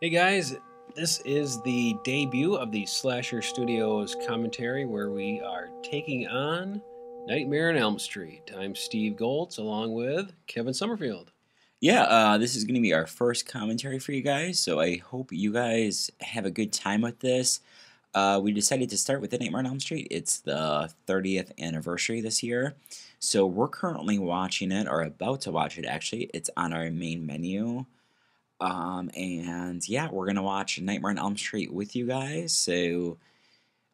Hey guys, this is the debut of the Slasher Studios commentary where we are taking on Nightmare on Elm Street. I'm Steve Goltz along with Kevin Sommerfield. Yeah, uh, this is going to be our first commentary for you guys, so I hope you guys have a good time with this. Uh, we decided to start with the Nightmare on Elm Street. It's the 30th anniversary this year, so we're currently watching it, or about to watch it actually. It's on our main menu. Um, and yeah, we're going to watch Nightmare on Elm Street with you guys, so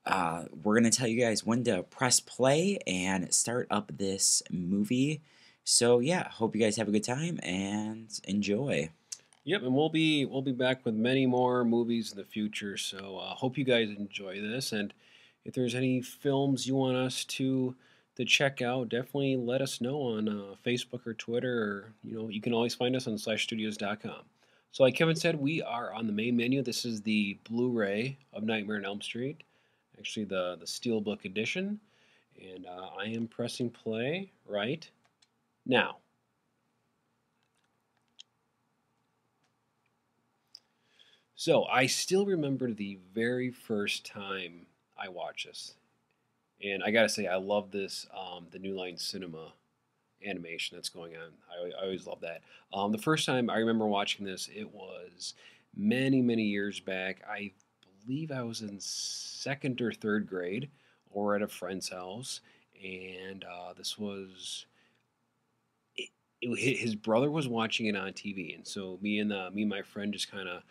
uh, we're going to tell you guys when to press play and start up this movie. So yeah, hope you guys have a good time and enjoy. Yep, and we'll be we'll be back with many more movies in the future. So uh, hope you guys enjoy this. And if there's any films you want us to to check out, definitely let us know on uh, Facebook or Twitter. Or you know, you can always find us on slashstudios.com. So, like Kevin said, we are on the main menu. This is the Blu-ray of Nightmare on Elm Street, actually the the Steelbook edition, and uh, I am pressing play right now. So I still remember the very first time I watched this, and I gotta say I love this um, the New Line Cinema animation that's going on. I, I always love that. Um, the first time I remember watching this, it was many many years back. I believe I was in second or third grade, or at a friend's house, and uh, this was it, it, his brother was watching it on TV, and so me and uh, me and my friend just kind of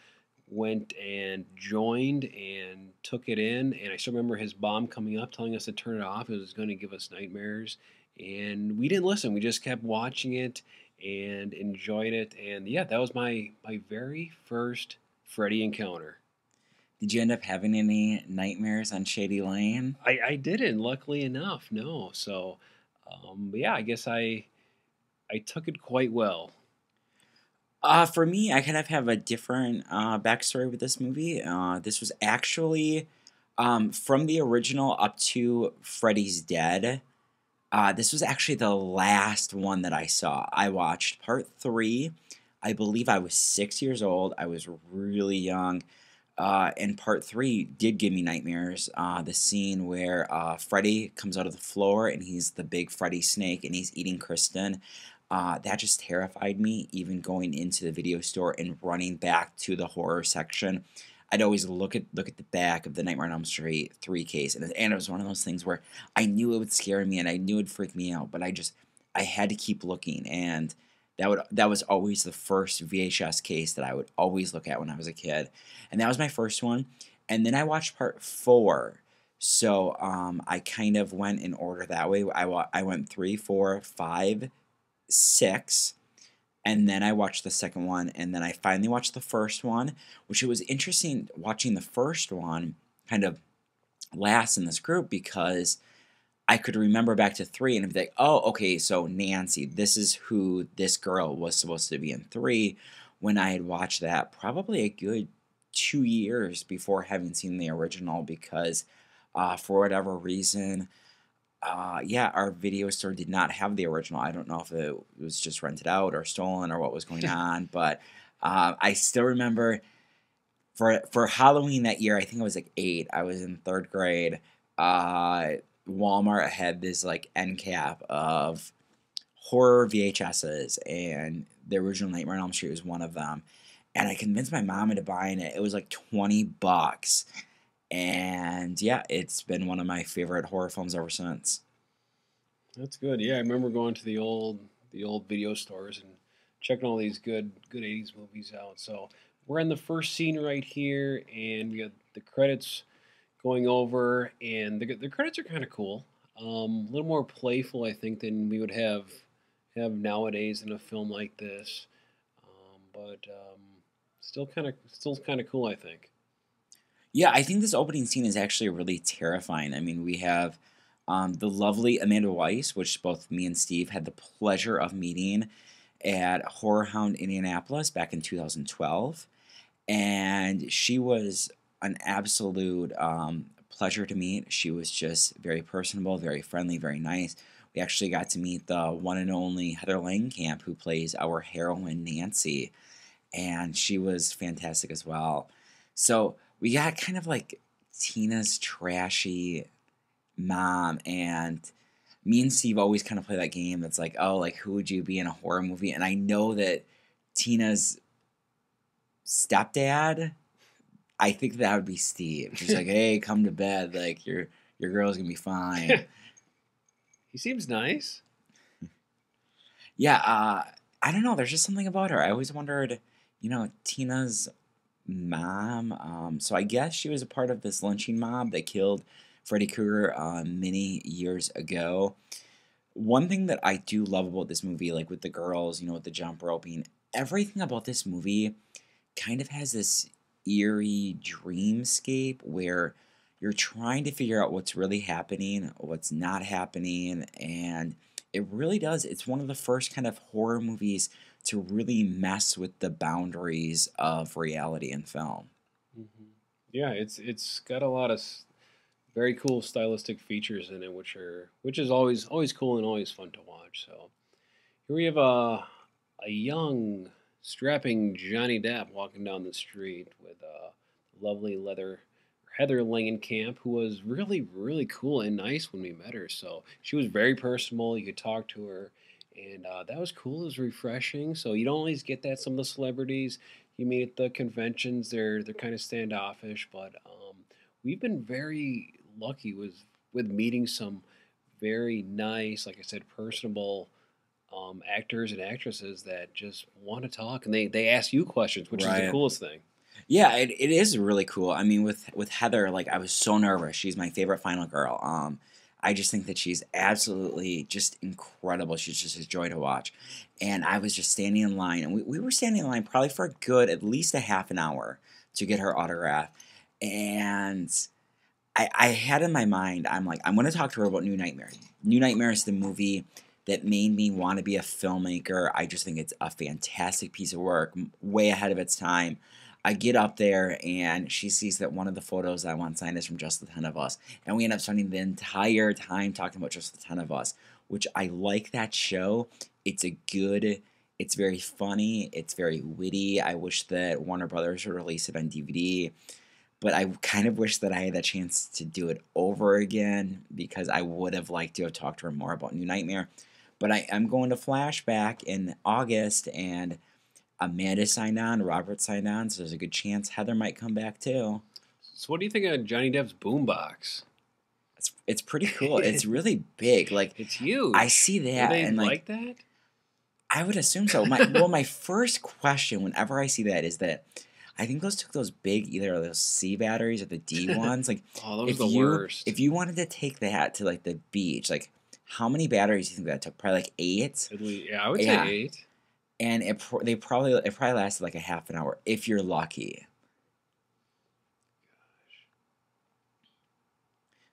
went and joined and took it in. And I still remember his mom coming up telling us to turn it off. It was going to give us nightmares. And we didn't listen. We just kept watching it and enjoyed it. And yeah, that was my, my very first Freddy encounter. Did you end up having any nightmares on Shady Lane? I, I didn't, luckily enough, no. So, um, yeah, I guess I I took it quite well. Uh, for me, I kind of have a different uh, backstory with this movie. Uh, this was actually um, from the original up to Freddy's Dead. Uh, this was actually the last one that I saw. I watched part three. I believe I was six years old. I was really young. Uh, and part three did give me nightmares. Uh, the scene where uh, Freddy comes out of the floor and he's the big Freddy snake and he's eating Kristen. Uh, that just terrified me, even going into the video store and running back to the horror section. I'd always look at look at the back of the Nightmare on Elm Street three case, and, and it was one of those things where I knew it would scare me and I knew it'd freak me out, but I just I had to keep looking, and that would that was always the first VHS case that I would always look at when I was a kid, and that was my first one. And then I watched part four, so um, I kind of went in order that way. I I went three, four, five six and then I watched the second one, and then I finally watched the first one, which it was interesting watching the first one kind of last in this group because I could remember back to three and be like, oh, okay, so Nancy, this is who this girl was supposed to be in three. When I had watched that probably a good two years before having seen the original because uh, for whatever reason, uh, yeah, our video store did not have the original. I don't know if it was just rented out or stolen or what was going on, but uh, I still remember for for Halloween that year. I think I was like eight. I was in third grade. Uh, Walmart had this like end cap of horror VHSs, and the original Nightmare on Elm Street was one of them. And I convinced my mom into buying it. It was like twenty bucks and yeah, it's been one of my favorite horror films ever since. That's good. Yeah, I remember going to the old the old video stores and checking all these good good 80s movies out. So we're in the first scene right here, and we got the credits going over, and the, the credits are kind of cool. Um, a little more playful, I think, than we would have have nowadays in a film like this. Um, but um, still kind of still kind of cool, I think. Yeah, I think this opening scene is actually really terrifying. I mean, we have um, the lovely Amanda Wyss, which both me and Steve had the pleasure of meeting at Horror Hound Indianapolis back in 2012. And she was an absolute um, pleasure to meet. She was just very personable, very friendly, very nice. We actually got to meet the one and only Heather Langenkamp, who plays our heroine Nancy. and she was fantastic as well. So we got kind of like Tina's trashy mom, and me and Steve always kind of play that game. That's like, oh, like who would you be in a horror movie? And I know that Tina's stepdad. I think that would be Steve. He's like, hey, come to bed. Like your your girl's gonna be fine. he seems nice. Yeah, uh, I don't know. There's just something about her. I always wondered, you know, Tina's mom. Um, so I guess she was a part of this lynching mob that killed Freddy Krueger uh, many years ago. One thing that I do love about this movie, like with the girls, you know, with the jump roping, everything about this movie kind of has this eerie dreamscape where you're trying to figure out what's really happening, what's not happening, and it really does. It's one of the first kind of horror movies to really mess with the boundaries of reality and film. Mm-hmm. Yeah, it's it's got a lot of very cool stylistic features in it, which are which is always always cool and always fun to watch. So here we have a a young strapping Johnny Depp walking down the street with a lovely leather Heather Langenkamp, who was really, really cool and nice when we met her. So she was very personable. You could talk to her, and uh, that was cool. It was refreshing. So you don't always get that. Some of the celebrities you meet at the conventions, they're they're kind of standoffish, but um, we've been very lucky with with meeting some very nice, like I said, personable um, actors and actresses that just want to talk and they they ask you questions, which right. is the coolest thing. Yeah, it, it is really cool. I mean, with with Heather, like I was so nervous. She's my favorite final girl. Um, I just think that she's absolutely just incredible. She's just a joy to watch. And I was just standing in line, and we, we were standing in line probably for a good at least a half an hour to get her autograph. And I, I had in my mind, I'm like, I'm going to talk to her about New Nightmare. New Nightmare is the movie that made me want to be a filmmaker. I just think it's a fantastic piece of work, way ahead of its time. I get up there and she sees that one of the photos I want signed is from Just the Ten of Us. And we end up spending the entire time talking about Just the Ten of Us, which I like that show. It's a good, it's very funny, it's very witty. I wish that Warner Brothers would release it on DVD. But I kind of wish that I had the chance to do it over again because I would have liked to have talked to her more about New Nightmare. But I am going to flashback in August and Amanda signed on, Robert signed on, so there's a good chance Heather might come back too. So, what do you think of Johnny Depp's boombox? It's it's pretty cool. it's really big. Like it's huge. I see that and like, like that. I would assume so. My well, my first question whenever I see that is that I think those took those big either those C batteries or the D ones. Like, oh, those if the you, worst. If you wanted to take that to like the beach, like how many batteries do you think that took? Probably like eight. yeah, I would yeah. say eight and it they probably it probably lasted like a half an hour if you're lucky. Gosh.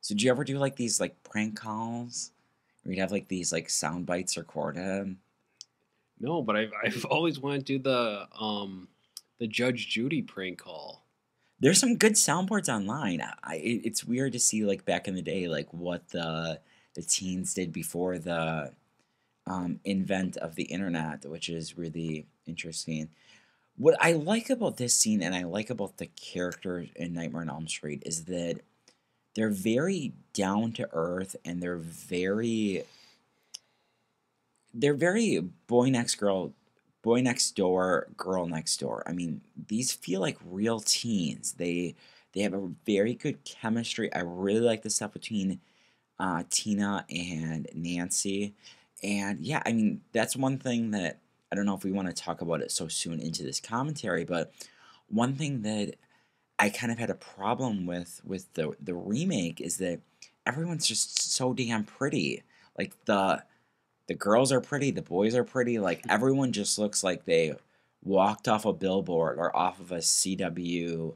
So do you ever do like these like prank calls? Where you'd have like these like sound bites recorded? No, but I've I've always wanted to do the um the Judge Judy prank call. There's some good soundboards online. I it's weird to see like back in the day like what the the teens did before the um, invent of the internet, which is really interesting. What I like about this scene and I like about the characters in Nightmare on Elm Street is that they're very down to earth and they're very they're very boy next girl boy next door girl next door. I mean these feel like real teens. They they have a very good chemistry. I really like the stuff between uh, tina and nancy and yeah, I mean, that's one thing that I don't know if we want to talk about it so soon into this commentary, but one thing that I kind of had a problem with with the the remake is that everyone's just so damn pretty. Like the the girls are pretty, the boys are pretty, like everyone just looks like they walked off a billboard or off of a CW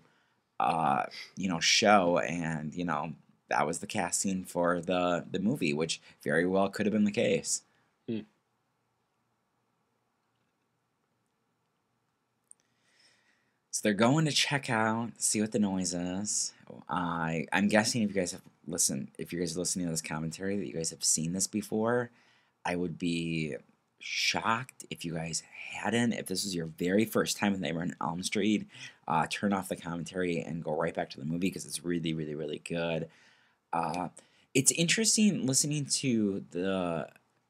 uh, you know, show and, you know, that was the casting for the the movie, which very well could have been the case. So they're going to check out, see what the noise is. I I'm guessing if you guys have listened, if you guys are listening to this commentary, that you guys have seen this before. I would be shocked if you guys hadn't. If this was your very first time with Nightmare on Elm Street, uh, turn off the commentary and go right back to the movie because it's really, really, really good. Uh, it's interesting listening to the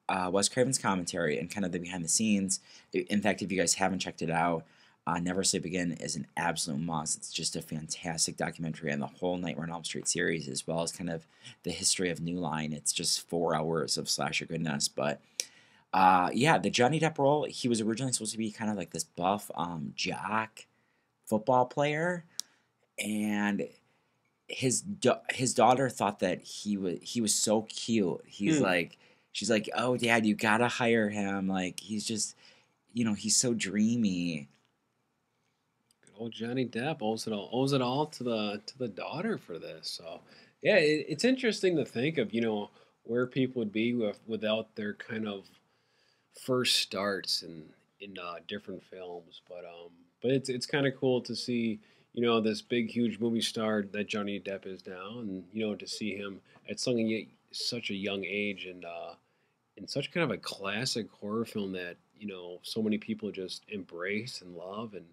uh, Wes Craven's commentary and kind of the behind the scenes. In fact, if you guys haven't checked it out, uh, Never Sleep Again is an absolute must. It's just a fantastic documentary on the whole Nightmare on Elm Street series, as well as kind of the history of New Line. It's just four hours of slasher goodness. But uh, yeah, the Johnny Depp role, he was originally supposed to be kind of like this buff um, jock football player. And his da- his daughter thought that he was he was so cute. He's Hmm. like she's like, "Oh, dad, you got to hire him. Like he's just you know, he's so dreamy." Old Johnny Depp owes it all owes it all to the to the daughter for this. So yeah, it, it's interesting to think of you know where people would be with, without their kind of first starts in in uh, different films. But um, but it's it's kind of cool to see you know this big huge movie star that Johnny Depp is now, and you know to see him at such a young age and uh, in such kind of a classic horror film that you know so many people just embrace and love and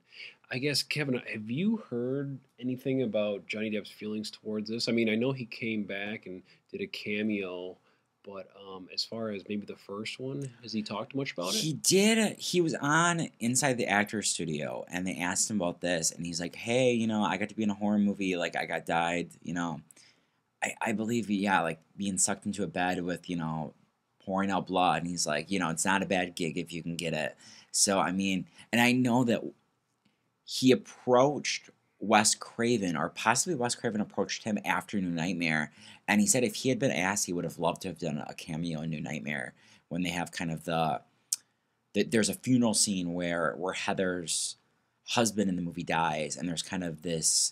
I guess Kevin, have you heard anything about Johnny Depp's feelings towards this? I mean, I know he came back and did a cameo, but um, as far as maybe the first one, has he talked much about it? He did. He was on Inside the Actors Studio, and they asked him about this, and he's like, "Hey, you know, I got to be in a horror movie. Like, I got died. You know, I I believe, yeah, like being sucked into a bed with, you know, pouring out blood." And he's like, "You know, it's not a bad gig if you can get it." So I mean, and I know that he approached Wes Craven, or possibly Wes Craven approached him after New Nightmare, and he said if he had been asked, he would have loved to have done a cameo in New Nightmare when they have kind of the, the there's a funeral scene where where Heather's husband in the movie dies, and there's kind of this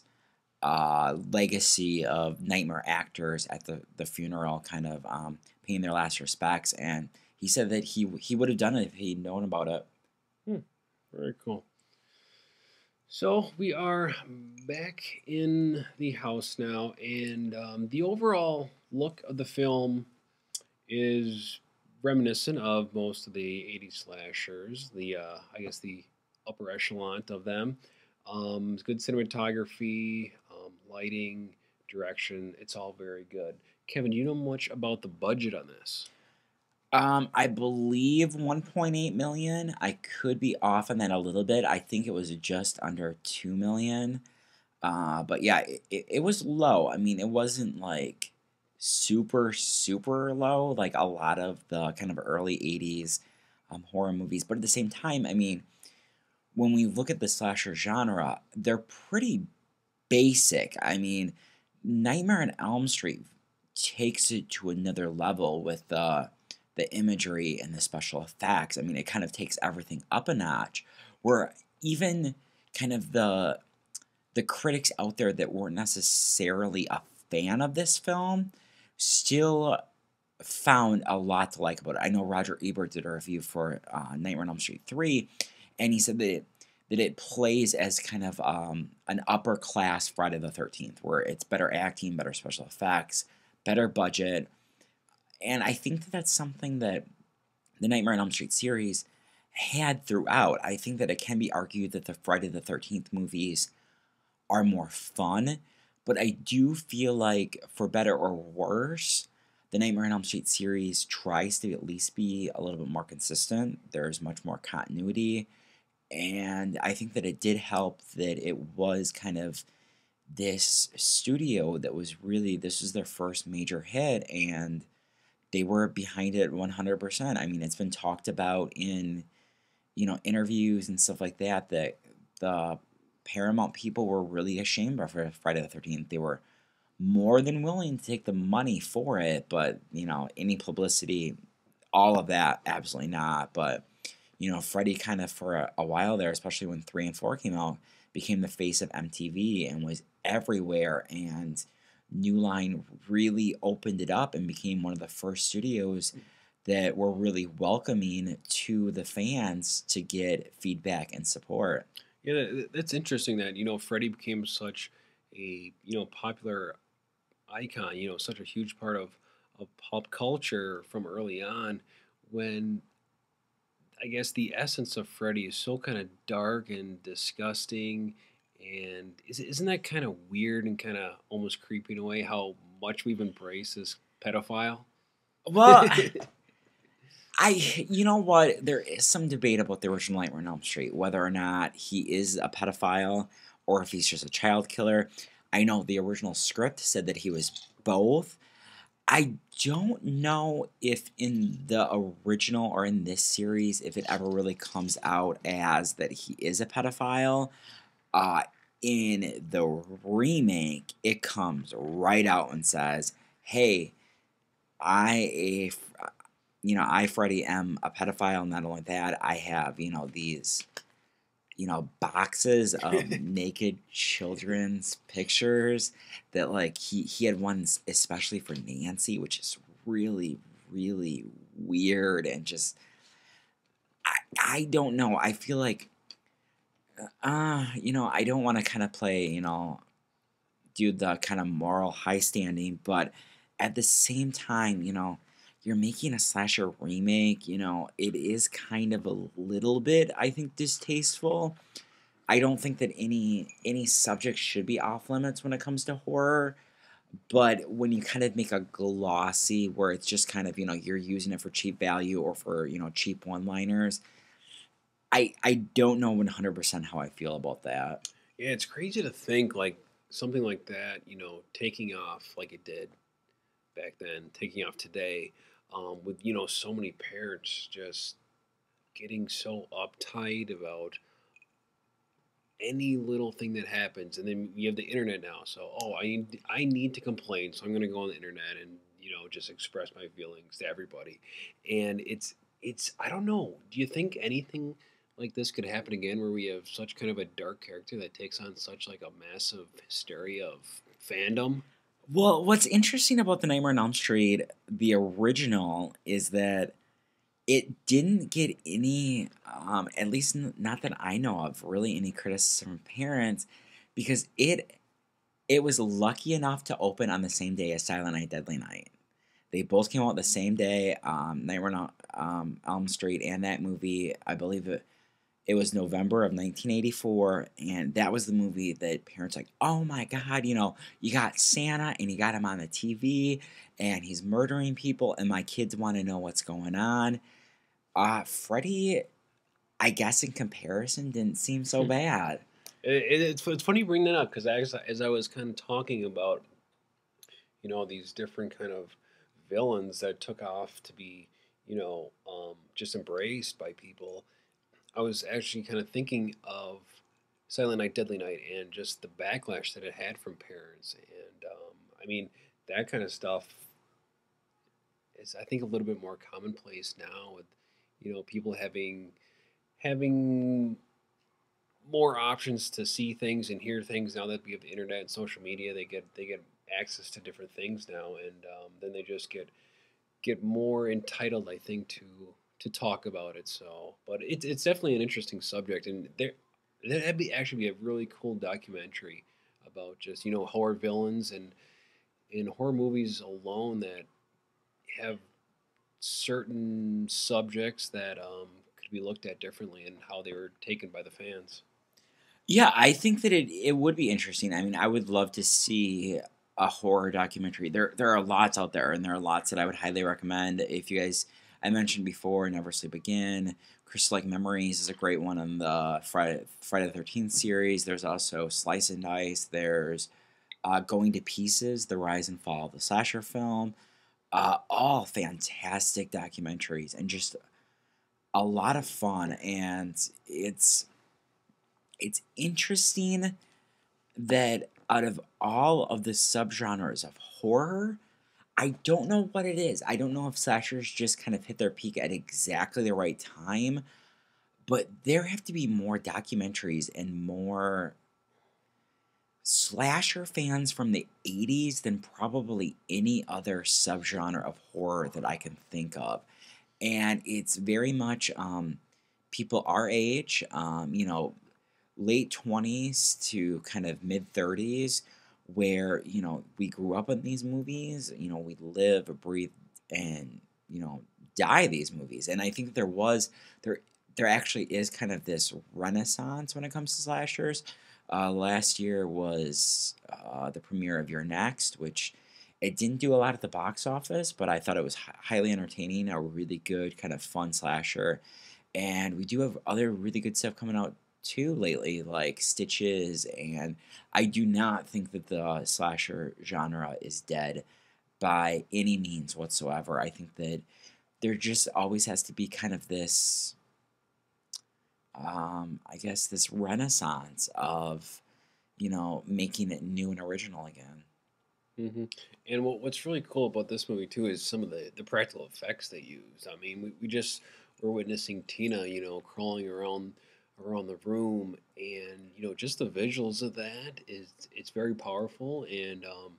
uh, legacy of nightmare actors at the, the funeral, kind of um, paying their last respects. And he said that he he would have done it if he'd known about it. Very cool. So we are back in the house now, and um, the overall look of the film is reminiscent of most of the 80s slashers. The uh, I guess the upper echelon of them. Um, good cinematography, um, lighting, direction. It's all very good. Kevin, do you know much about the budget on this? Um, I believe 1.8 million. I could be off on that a little bit. I think it was just under 2 million. Uh, but yeah, it, it, was low. I mean, it wasn't like super, super low, like a lot of the kind of early 80s um, horror movies. But at the same time, I mean, when we look at the slasher genre, they're pretty basic. I mean, Nightmare on Elm Street takes it to another level with the the imagery and the special effects. I mean, it kind of takes everything up a notch. Where even kind of the the critics out there that weren't necessarily a fan of this film still found a lot to like about it. I know Roger Ebert did a review for uh, Nightmare on Elm Street 3, and he said that it, that it plays as kind of um, an upper class Friday the 13th, where it's better acting, better special effects, better budget. And I think that that's something that the Nightmare on Elm Street series had throughout. I think that it can be argued that the Friday the 13th movies are more fun, but I do feel like, for better or worse, the Nightmare on Elm Street series tries to at least be a little bit more consistent. There's much more continuity, and I think that it did help that it was kind of this studio that was really this was their first major hit, and they were behind it 100%. I mean, it's been talked about in you know interviews and stuff like that that the Paramount people were really ashamed of Friday the 13th. They were more than willing to take the money for it, but you know, any publicity, all of that, absolutely not. But you know, Freddy kind of for a, a while there, especially when three and four came out, became the face of MTV and was everywhere. And New Line really opened it up and became one of the first studios hmm. that were really welcoming to the fans to get feedback and support. Yeah, that's interesting. That you know, Freddy became such a you know popular icon. You know, such a huge part of of pop culture from early on. When I guess the essence of Freddy is so kind of dark and disgusting, and is, isn't that kind of weird and kind of almost creeping away how much we've embraced this pedophile? Well, I, you know what? There is some debate about the original Nightmare on Elm Street, whether or not he is a pedophile or if he's just a child killer. I know the original script said that he was both. I don't know if in the original or in this series, if it ever really comes out as that he is a pedophile. Uh, in the remake, it comes right out and says, "Hey, I, you know, I Freddy am a pedophile. Not only that, I have you know these, you know, boxes of naked children's pictures that like he he had one especially for Nancy, which is really really weird and just I I don't know. I feel like uh, you know, I don't want to kind of play, you know, do the kind of moral high standing, but at the same time, you know, you're making a slasher remake, you know, it is kind of a little bit, I think, distasteful. I don't think that any any subject should be off limits when it comes to horror. But when you kind of make a glossy where it's just kind of, you know, you're using it for cheap value or for, you know, cheap one liners, I I don't know 100% how I feel about that. Yeah, it's crazy to think like something like that, you know, taking off like it did back then, taking off today, um, with you know so many parents just getting so uptight about any little thing that happens, and then you have the internet now. So, oh, I need I need to complain, so I'm going to go on the internet and you know just express my feelings to everybody, and it's it's I don't know. Do you think anything? Like this could happen again where we have such kind of a dark character that takes on such like a massive hysteria of fandom? Well what's interesting about the nightmare on elm street the original is that it didn't get any um, at least not that i know of really any criticism from parents because it it was lucky enough to open on the same day as silent night deadly night. They both came out the same day um, nightmare on um, elm street and that movie. I believe it it was November of 1984, and that was the movie that parents like, oh my god, you know, you got Santa and you got him on the TV, and he's murdering people, and my kids want to know what's going on. Uh, Freddy, I guess in comparison, didn't seem so Hmm. bad. It, it, it's, it's funny you bring that up because as, as I was kind of talking about, you know, these different kind of villains that took off to be, you know, um, just embraced by people, I was actually kind of thinking of Silent Night, Deadly Night, and just the backlash that it had from parents. And um, I mean, that kind of stuff is, I think, a little bit more commonplace now with, you know, people having having more options to see things and hear things now that we have the internet and social media. They get they get access to different things now, and um, then they just get get more entitled, I think, to to talk about it. So, but it's it's definitely an interesting subject, and there that'd be actually be a really cool documentary about just you know horror villains and in horror movies alone that have certain subjects that um, could be looked at differently and how they were taken by the fans. Yeah, I think that it it would be interesting. I mean, I would love to see a horror documentary. There there are lots out there, and there are lots that I would highly recommend. If you guys, I mentioned before, Never Sleep Again, Crystal Lake Memories is a great one on the Friday Friday the Thirteenth series. There's also Slice and Dice. There's uh, Going to Pieces, the rise and fall of the slasher film. Uh, all fantastic documentaries and just a lot of fun. And it's it's interesting that out of all of the subgenres of horror, I don't know what it is. I don't know if slashers just kind of hit their peak at exactly the right time, but there have to be more documentaries and more slasher fans from the 80s than probably any other subgenre of horror that I can think of. And it's very much um, people our age, um, you know, late 20s to kind of mid 30s where you know we grew up in these movies you know we live breathe and you know die these movies. And I think there was there there actually is kind of this renaissance when it comes to slashers. Uh, last year was uh, the premiere of You're Next, which it didn't do a lot at the box office, but I thought it was highly entertaining, a really good kind of fun slasher. And we do have other really good stuff coming out too lately, like Stitches. And I do not think that the slasher genre is dead by any means whatsoever. I think that there just always has to be kind of this, um, I guess, this renaissance of, you know, making it new and original again. hmm And what, what's really cool about this movie too is some of the, the practical effects they use. I mean, we, we just were witnessing Tina, you know, crawling around around the room, and you know, just the visuals of that is it's very powerful, and um,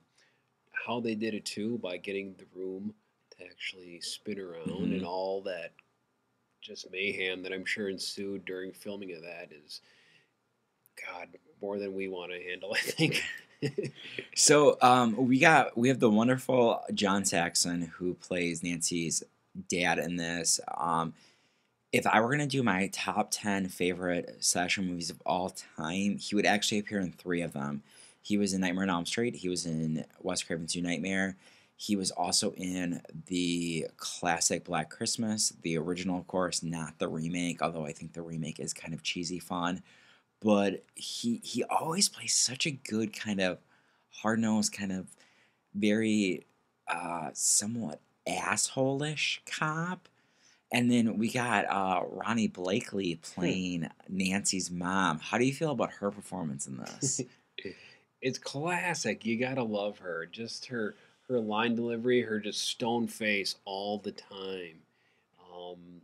how they did it too by getting the room to actually spin around Mhm. and all that just mayhem that I'm sure ensued during filming of that is God more than we want to handle. I think. So um, we got we have the wonderful John Saxon who plays Nancy's dad in this. Um, if I were gonna do my top ten favorite slasher movies of all time, he would actually appear in three of them. He was in Nightmare on Elm Street. He was in Wes Craven's New Nightmare. He was also in the classic Black Christmas, the original, of course, not the remake. Although I think the remake is kind of cheesy fun, but he he always plays such a good kind of hard nosed, kind of very uh, somewhat asshole-ish cop. And then we got uh, Ronee Blakley playing Nancy's mom. How do you feel about her performance in this? it's classic. You gotta love her. Just her her line delivery, her just stone face all the time. Um,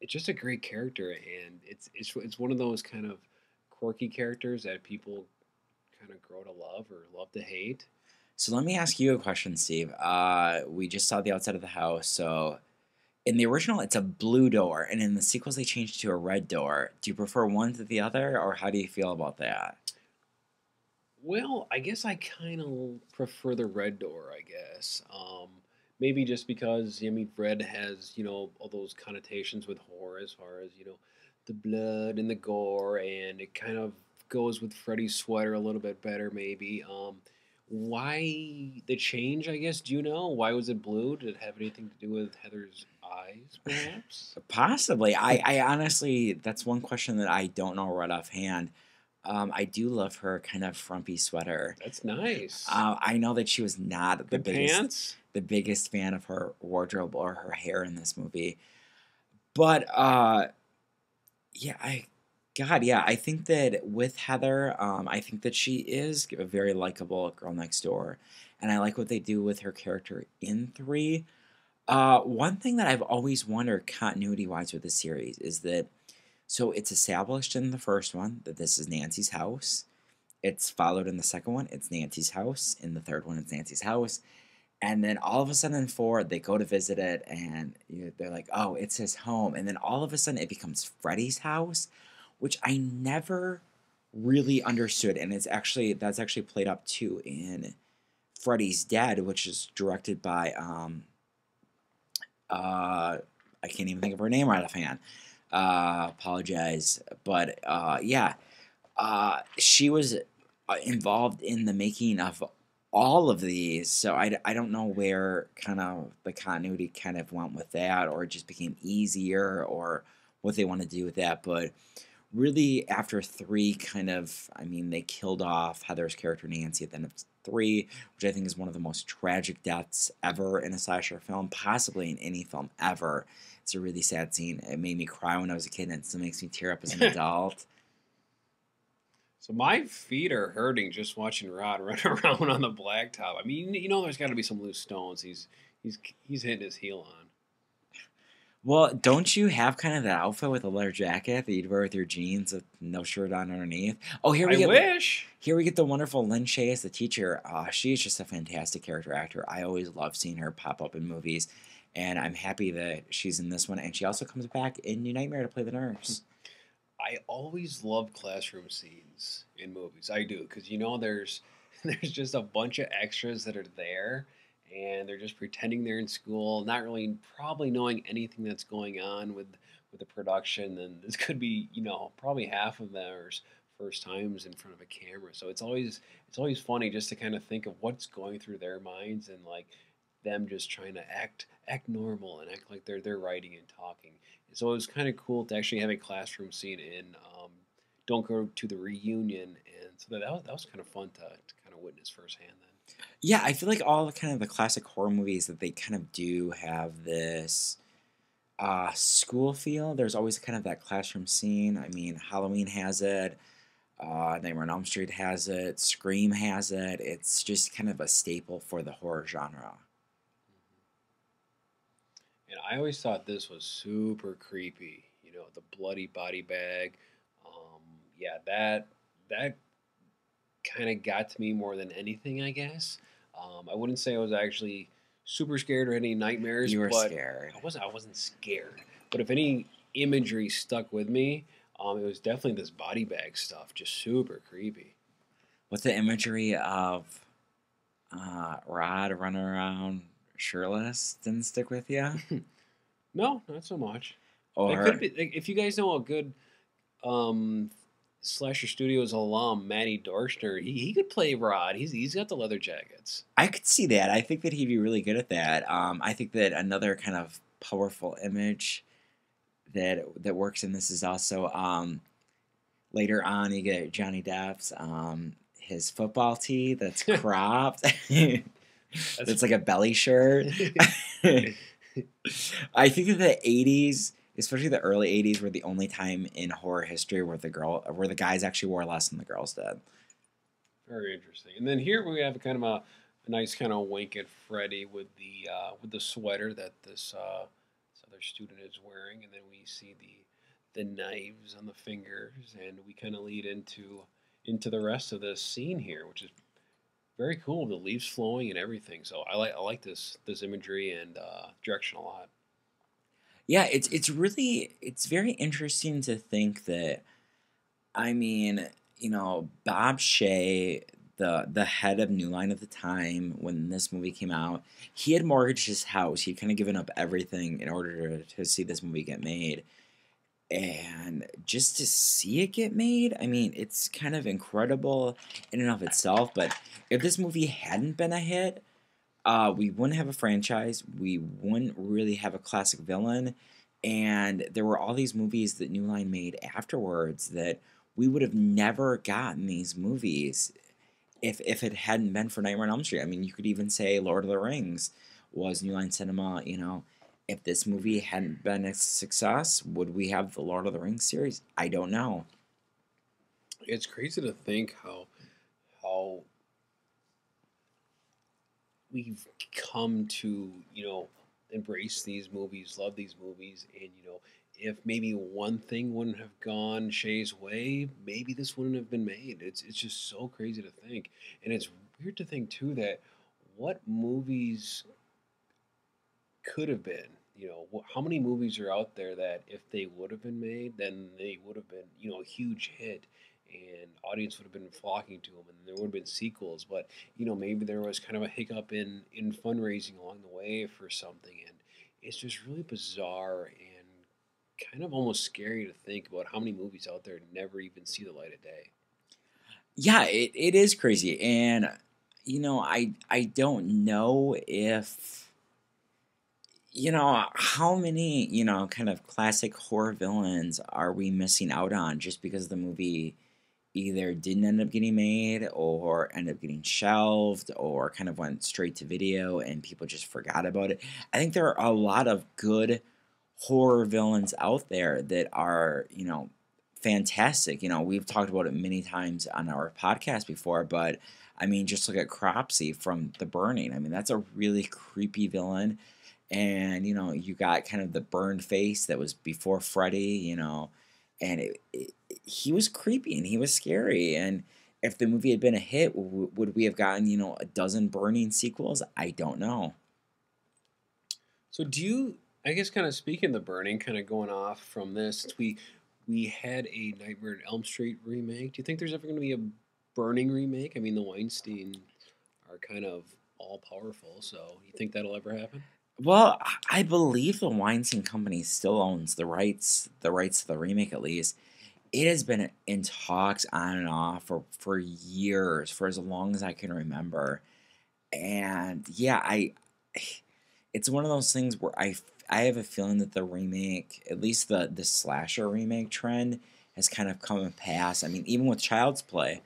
it's just a great character, and it's it's it's one of those kind of quirky characters that people kind of grow to love or love to hate. so let me ask you a question, Steve. Uh, we just saw the outside of the house. So in the original, it's a blue door, and in the sequels, they changed to a red door. Do you prefer one to the other, or how do you feel about that? Well, I guess I kind of prefer the red door. I guess um, maybe just because I mean red has you know all those connotations with horror as far as you know the blood and the gore, and it kind of goes with Freddy's sweater a little bit better. Maybe um, why the change? I guess do you know why was it blue? Did it have anything to do with Heather's eyes, perhaps? Possibly. I, I honestly, that's one question that I don't know right offhand. Um, I do love her kind of frumpy sweater. That's nice. Uh, I know that she was not the biggest pants. the biggest fan of her wardrobe or her hair in this movie, but uh, yeah, I God, yeah, I think that with Heather, um, I think that she is a very likable girl next door, and I like what they do with her character in three. Uh, one thing that I've always wondered continuity wise with the series is that so it's established in the first one that this is Nancy's house. It's followed in the second one, it's Nancy's house. In the third one, it's Nancy's house. And then all of a sudden in four, they go to visit it and you know, they're like, oh, it's his home. And then all of a sudden it becomes Freddy's house, which I never really understood. And it's actually, that's actually played up too in Freddy's Dead, which is directed by, um, uh, I can't even think of her name right offhand. Uh, apologize. But uh, yeah, uh, she was uh, involved in the making of all of these. So I, I don't know where kind of the continuity kind of went with that or it just became easier or what they want to do with that. But really, after three, kind of, I mean, they killed off Heather's character Nancy at the end of three, which I think is one of the most tragic deaths ever in a slasher film, possibly in any film ever. It's a really sad scene. It made me cry when I was a kid, and it still makes me tear up as an adult. So my feet are hurting just watching Rod run around on the blacktop. I mean, you know, there's got to be some loose stones. He's he's he's hitting his heel on. Well, don't you have kind of that outfit with a leather jacket that you'd wear with your jeans with no shirt on underneath? Oh, here we I get wish. here we get the wonderful Lin Shaye as the teacher. Uh, she's just a fantastic character actor. I always love seeing her pop up in movies, and I'm happy that she's in this one. And she also comes back in New Nightmare to play the nurse. I always love classroom scenes in movies. I do because you know there's there's just a bunch of extras that are there, and they're just pretending they're in school, not really probably knowing anything that's going on with with the production. And this could be, you know, probably half of theirs first times in front of a camera. So it's always it's always funny just to kind of think of what's going through their minds and like them just trying to act act normal and act like they're they're writing and talking. So it was kind of cool to actually have a classroom scene in um, Don't Go to the Reunion, and so that, that was that was kind of fun to, to kind of witness firsthand. Then, Yeah, I feel like all the kind of the classic horror movies that they kind of do have this uh, school feel. There's always kind of that classroom scene. I mean, Halloween has it. Uh, Nightmare on Elm Street has it. Scream has it. It's just kind of a staple for the horror genre. and I always thought this was super creepy. You know, the bloody body bag. Um, yeah, that that kind of got to me more than anything, I guess. Um, I wouldn't say I was actually super scared or any nightmares. You were but scared. I wasn't. I wasn't scared. But if any imagery stuck with me, um, it was definitely this body bag stuff. Just super creepy. With the imagery of uh, Rod running around shirtless didn't stick with you? No, not so much. Or it could be if you guys know a good um, Slasher Studios alum, Matty Dorschner. He, he could play Rod. He's he's got the leather jackets. I could see that. I think that he'd be really good at that. Um, I think that another kind of powerful image that that works in this is also um, later on you get Johnny Depp's um, his football tee that's cropped. that's like a belly shirt. I think that the '80s, especially the early '80s, were the only time in horror history where the girl, where the guys actually wore less than the girls did. Very interesting. And then here we have a kind of a, a nice kind of wink at Freddy with the uh, with the sweater that this, uh, this other student is wearing, and then we see the the knives on the fingers, and we kind of lead into into the rest of this scene here, which is very cool. The leaves flowing and everything. So I like I like this this imagery and uh, direction a lot. Yeah, it's it's really it's very interesting to think that I mean, you know, Bob Shaye, the the head of New Line at the time when this movie came out, he had mortgaged his house. He'd kind of given up everything in order to, to see this movie get made. And just to see it get made, I mean, it's kind of incredible in and of itself. But if this movie hadn't been a hit, uh, we wouldn't have a franchise. We wouldn't really have a classic villain. And there were all these movies that New Line made afterwards that we would have never gotten these movies if if it hadn't been for Nightmare on Elm Street. I mean, you could even say Lord of the Rings was New Line Cinema. You know, if this movie hadn't been a success, would we have the Lord of the Rings series? I don't know. It's crazy to think how how we've come to you know embrace these movies, love these movies, and you know if maybe one thing wouldn't have gone Shaye's way, maybe this wouldn't have been made. It's it's just so crazy to think, and it's weird to think too that what movies could have been. You know, how many movies are out there that if they would have been made, then they would have been, you know, a huge hit and audience would have been flocking to them and there would have been sequels. But, you know, maybe there was kind of a hiccup in, in fundraising along the way for something. And it's just really bizarre and kind of almost scary to think about how many movies out there never even see the light of day. Yeah, it, it is crazy. And you know, I I don't know if you know how many, you know, kind of classic horror villains are we missing out on just because the movie either didn't end up getting made or ended up getting shelved or kind of went straight to video and people just forgot about it. I think there are a lot of good horror villains out there that are, you know, fantastic. You know, we've talked about it many times on our podcast before, but I mean, just look at Cropsy from The Burning. I mean, that's a really creepy villain. And, you know, you got kind of the burned face that was before Freddy, you know, and it, it, he was creepy and he was scary. And if the movie had been a hit, w- would we have gotten, you know, a dozen Burning sequels? I don't know. So do you? I guess kind of speaking the burning, kind of going off from this, we we had a Nightmare on Elm Street remake. Do you think there's ever going to be a Burning remake? I mean, the Weinstein are kind of all powerful. So you think that'll ever happen? Well, I believe the Weinstein Company still owns the rights, the rights to the remake at least. It has been in talks on and off for, for years, for as long as I can remember. And yeah, I it's one of those things where I I have a feeling that the remake, at least the the slasher remake trend, has kind of come and passed. I mean, even with Child's Play,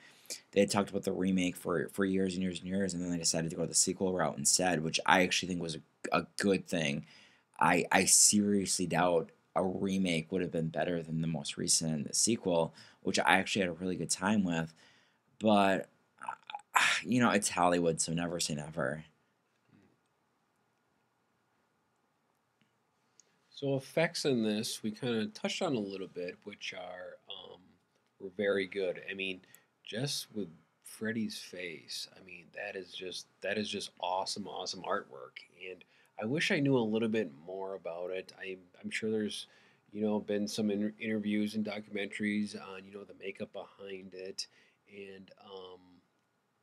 they had talked about the remake for for years and years and years, and then they decided to go the sequel route instead, which I actually think was a, a good thing. I I seriously doubt a remake would have been better than the most recent sequel, which I actually had a really good time with. But you know, it's Hollywood, so never say never. So effects in this we kind of touched on a little bit, which are um, were very good. I mean, just with Freddy's face, I mean that is just that is just awesome, awesome artwork. And I wish I knew a little bit more about it. I, I'm sure there's you know been some in, interviews and documentaries on you know the makeup behind it, and um,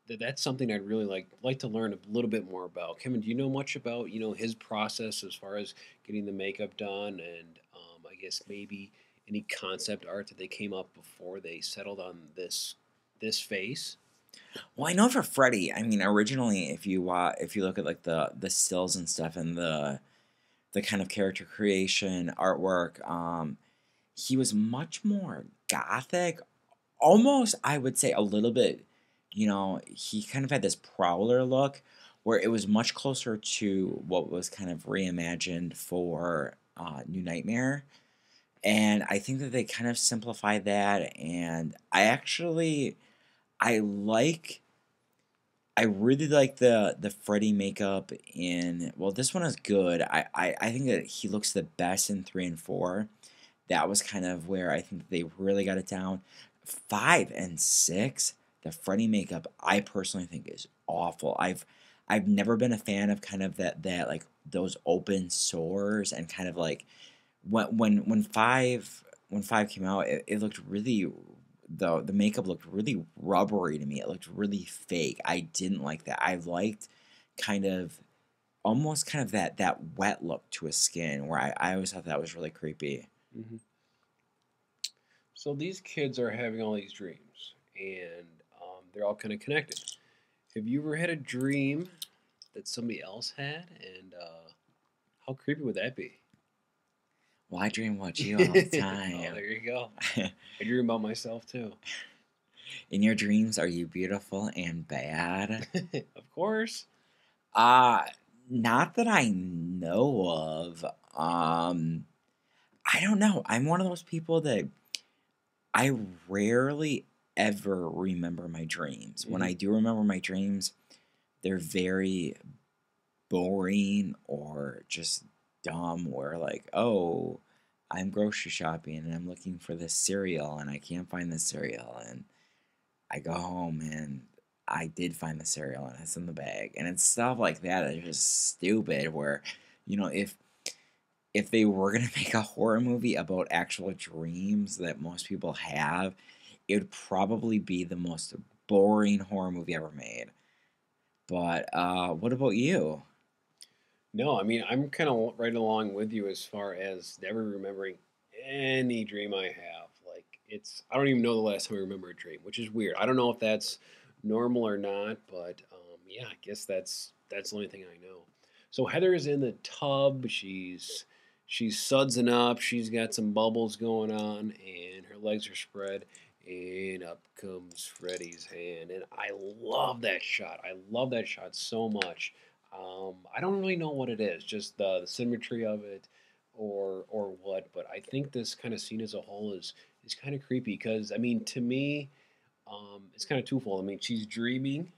that that's something I'd really like like to learn a little bit more about. Kevin, do you know much about you know his process as far as getting the makeup done, and um, I guess maybe any concept art that they came up before they settled on this this face? Well, I know for Freddy, I mean, originally, if you uh, if you look at like the the stills and stuff and the the kind of character creation artwork, um, he was much more gothic, almost I would say a little bit you know, he kind of had this prowler look where it was much closer to what was kind of reimagined for uh, New Nightmare. And I think that they kind of simplified that. And I actually, I like, I really like the the Freddy makeup in. Well, this one is good. I, I I think that he looks the best in three and four. That was kind of where I think they really got it down. Five and six the Freddy makeup, I personally think is awful. I've I've never been a fan of kind of that that like those open sores and kind of like when when when five when five came out, it, it looked really the the makeup looked really rubbery to me. It looked really fake. I didn't like that. I liked kind of almost kind of that that wet look to his skin where I, I always thought that was really creepy. Mm-hmm. So these kids are having all these dreams, and they're all kind of connected. Have you ever had a dream that somebody else had, and uh, how creepy would that be? Well, I dream about you all the oh, time. there you go. I dream about myself too. In your dreams, are you beautiful and bad? of course. Uh not that I know of. Um I don't know. I'm one of those people that I rarely ever remember my dreams. Mm-hmm. When I do remember my dreams, they're very boring or just dumb where like, oh, I'm grocery shopping and I'm looking for this cereal and I can't find the cereal and I go home and I did find the cereal and it's in the bag and it's stuff like that that's just stupid where you know if if they were gonna make a horror movie about actual dreams that most people have it would probably be the most boring horror movie ever made. But uh, what about you? No, I mean I'm kind of right along with you as far as never remembering any dream I have. Like it's I don't even know the last time I remember a dream, which is weird. I don't know if that's normal or not, but um, yeah, I guess that's that's the only thing I know. So Heather is in the tub. She's she's sudsing up. She's got some bubbles going on, and her legs are spread and up comes Freddy's hand. And I love that shot. I love that shot so much. Um, I don't really know what it is, just the, the symmetry of it or or what, but I think this kind of scene as a whole is is kind of creepy because I mean to me um, it's kind of twofold. I mean she's dreaming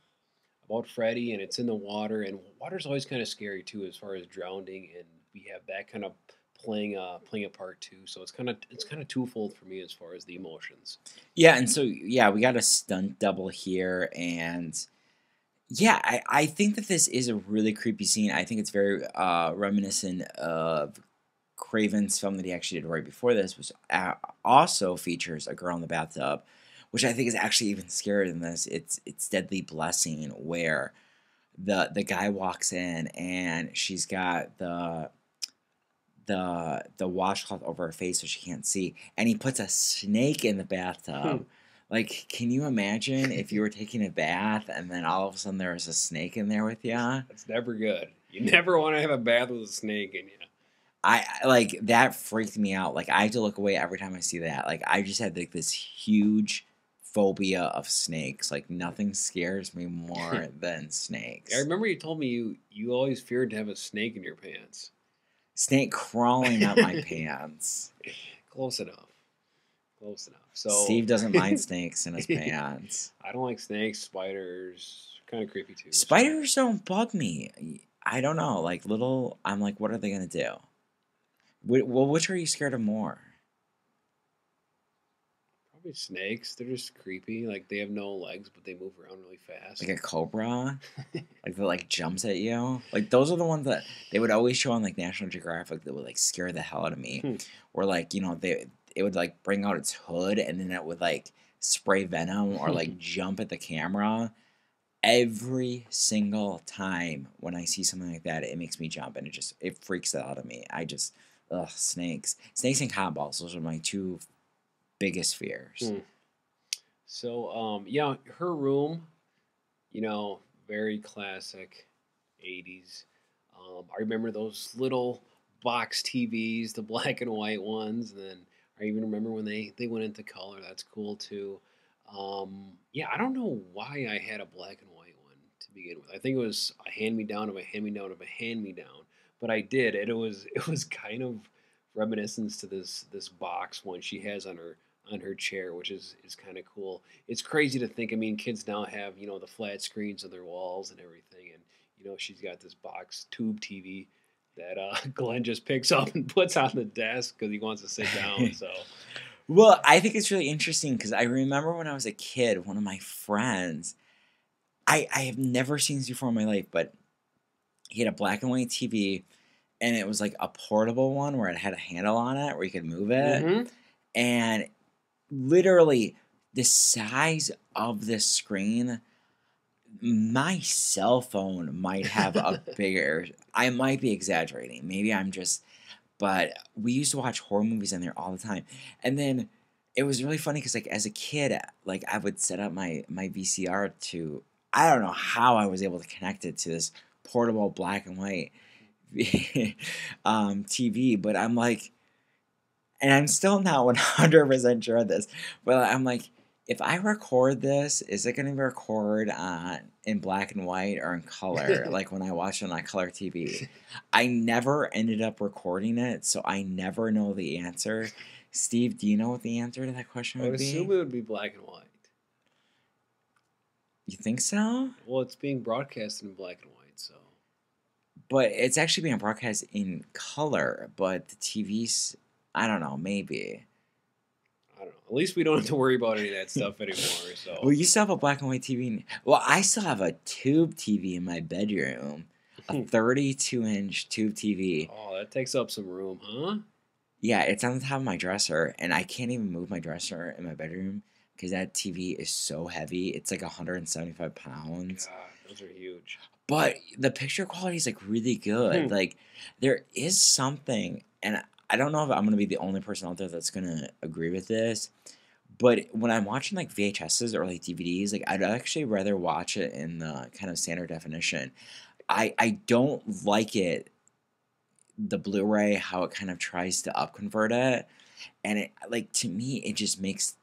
about Freddy and it's in the water and water's always kind of scary too as far as drowning and we have that kind of playing a playing a part too. So it's kind of it's kind of twofold for me as far as the emotions. Yeah, and so yeah, we got a stunt double here, and yeah, I I think that this is a really creepy scene. I think it's very uh, reminiscent of Craven's film that he actually did right before this, which also features a girl in the bathtub, which I think is actually even scarier than this. It's it's Deadly Blessing, where the the guy walks in and she's got the the the washcloth over her face so she can't see, and he puts a snake in the bathtub. Hmm. Like, can you imagine if you were taking a bath and then all of a sudden there was a snake in there with you? That's never good. You never want to have a bath with a snake in you. I like that freaked me out. Like I have to look away every time I see that. Like I just had like this huge phobia of snakes. Like nothing scares me more than snakes. I remember you told me you you always feared to have a snake in your pants. Snake crawling up my pants. Close enough. Close enough. So Steve doesn't mind snakes in his pants. I don't like snakes, spiders. Kind of creepy too. so- Spiders don't bug me. I don't know. Like little, I'm like, what are they gonna do? Well, which are you scared of more? Probably snakes. They're just creepy. Like they have no legs, but they move around really fast. Like a cobra, like that like jumps at you. Like those are the ones that they would always show on like National Geographic that would like scare the hell out of me. Hmm. Or like you know they it would like bring out its hood and then it would like spray venom or like jump at the camera. Every single time when I see something like that, it makes me jump and it just it freaks out of me. I just ugh snakes, snakes and cotton balls. Those are my two biggest fears. Hmm. So, um, yeah, her room, you know, very classic 80s. Um, I remember those little box TVs, the black and white ones. And then I even remember when they, they went into color. That's cool too. Um, yeah, I don't know why I had a black and white one to begin with. I think it was a hand me down of a hand me down of a hand me down, but I did, and it was it was kind of reminiscence to this this box one she has on her on her chair, which is is kind of cool. It's crazy to think. I mean, kids now have you know the flat screens on their walls and everything, and you know she's got this box tube TV that uh, Glenn just picks up and puts on the desk because he wants to sit down. So Well, I think it's really interesting because I remember when I was a kid, one of my friends, I I have never seen this before in my life, but he had a black and white TV, and it was like a portable one where it had a handle on it where you could move it, Mhm. and literally the size of this screen. My cell phone might have a bigger. I might be exaggerating. Maybe I'm just but we used to watch horror movies in there all the time and then it was really funny because like as a kid like i would set up my my vcr to i don't know how i was able to connect it to this portable black and white um, tv but i'm like and i'm still not 100% sure of this but i'm like if i record this is it going to record on in black and white or in color like when i watch it on color tv I never ended up recording it, so I never know the answer. Steve, do you know what the answer to that question I would would be? assume it would be black and white. You think so? Well, it's being broadcast in black and white, so But it's actually being broadcast in color, but the TV's I don't know, maybe. I don't know. At least we don't have to worry about any of that stuff anymore. So Well, you still have a black and white TV. Well, I still have a tube TV in my bedroom, a Hmm. 32 inch tube TV. oh, that takes up some room, huh? Yeah, it's on the top of my dresser, and I can't even move my dresser in my bedroom because that TV is so heavy. It's like 175 pounds. God, those are huge. But the picture quality is like really good. Hmm. Like there is something, and I don't know if I'm gonna be the only person out there that's gonna agree with this. But when I'm watching like VHSs or like DVDs, like I'd actually rather watch it in the kind of standard definition. I I don't like it the Blu-ray how it kind of tries to upconvert it, and it like to me it just makes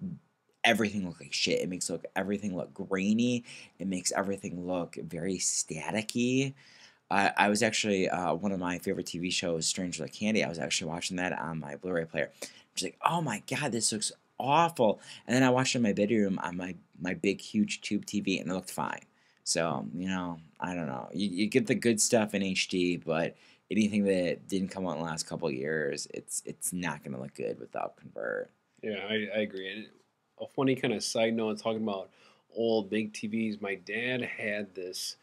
everything look like shit. It makes look everything look grainy. It makes everything look very staticky. I I was actually uh, one of my favorite TV shows, Strangers with Candy. I was actually watching that on my Blu-ray player. Just like, oh my god, this looks awful. And then I watched in my bedroom on my my big huge tube TV, and it looked fine. So you know, I don't know. You, you get the good stuff in HD, but anything that didn't come out in the last couple years, it's it's not gonna look good without convert. Yeah, I, I agree. And a funny kind of side note talking about old big TVs. My dad had this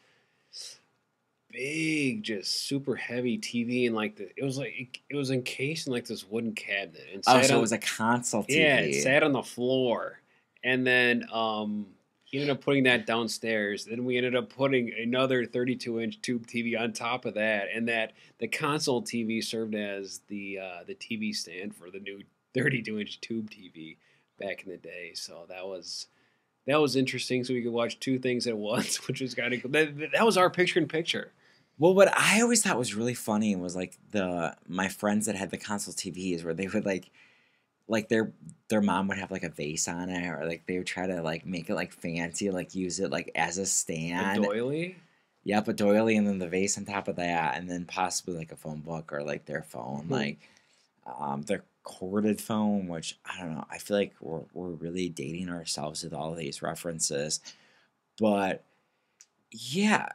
big, just super heavy TV, and like the, it was like it, it was encased in like this wooden cabinet. And Oh, so on- it was a console TV. yeah, it sat on the floor, and then um, he ended up putting that downstairs. Then we ended up putting another 32 inch tube TV on top of that, and that the console TV served as the uh, the TV stand for the new 32 inch tube TV back in the day. So that was that was interesting. So we could watch two things at once, which was kind of cool. That, that was our picture in picture. Well, what I always thought was really funny was like the my friends that had the console TVs where they would like like their their mom would have like a vase on it or like they would try to like make it like fancy, like use it like as a stand. A doily. Yep, a doily and then the vase on top of that, and then possibly like a phone book or like their phone, Hmm. like um their corded phone, which I don't know. I feel like we're we're really dating ourselves with all of these references, but yeah.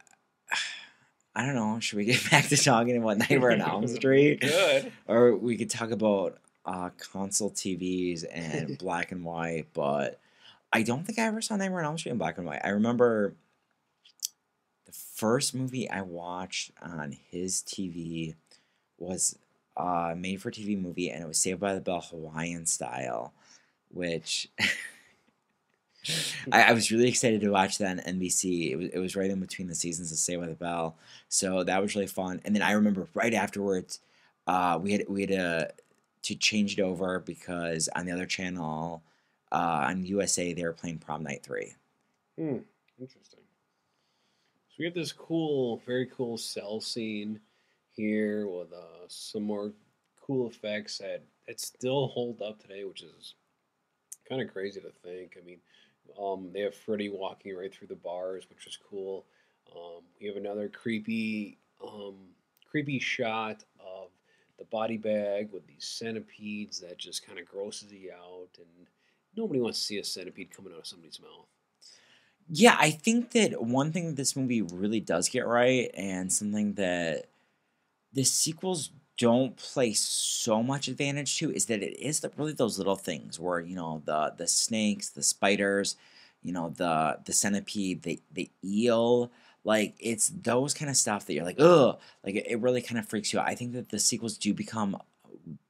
I don't know. Should we get back to talking about Nightmare on Elm Street? Good. or we could talk about uh, console TVs and black and white. But I don't think I ever saw Nightmare on Elm Street in black and white. I remember the first movie I watched on his TV was a made-for-TV movie, and it was Saved by the Bell Hawaiian style, which. I, I was really excited to watch that on NBC. It was, it was right in between the seasons of Saved by the Bell, so that was really fun. And then I remember right afterwards, uh, we had we had to to change it over because on the other channel, uh, on USA, they were playing Prom Night Three. Hmm. Interesting. So we have this cool, very cool cell scene here with uh, some more cool effects that that still hold up today, which is kind of crazy to think. I mean, um, they have Freddy walking right through the bars, which is cool. Um, we have another creepy, um, creepy shot of the body bag with these centipedes that just kind of grosses you out, and nobody wants to see a centipede coming out of somebody's mouth. Yeah, I think that one thing that this movie really does get right, and something that the sequels don't place so much advantage to, is that it is the, really those little things where you know the the snakes, the spiders, you know the the centipede, the the eel. Like it's those kind of stuff that you're like, ugh, like it, it really kind of freaks you out. I think that the sequels do become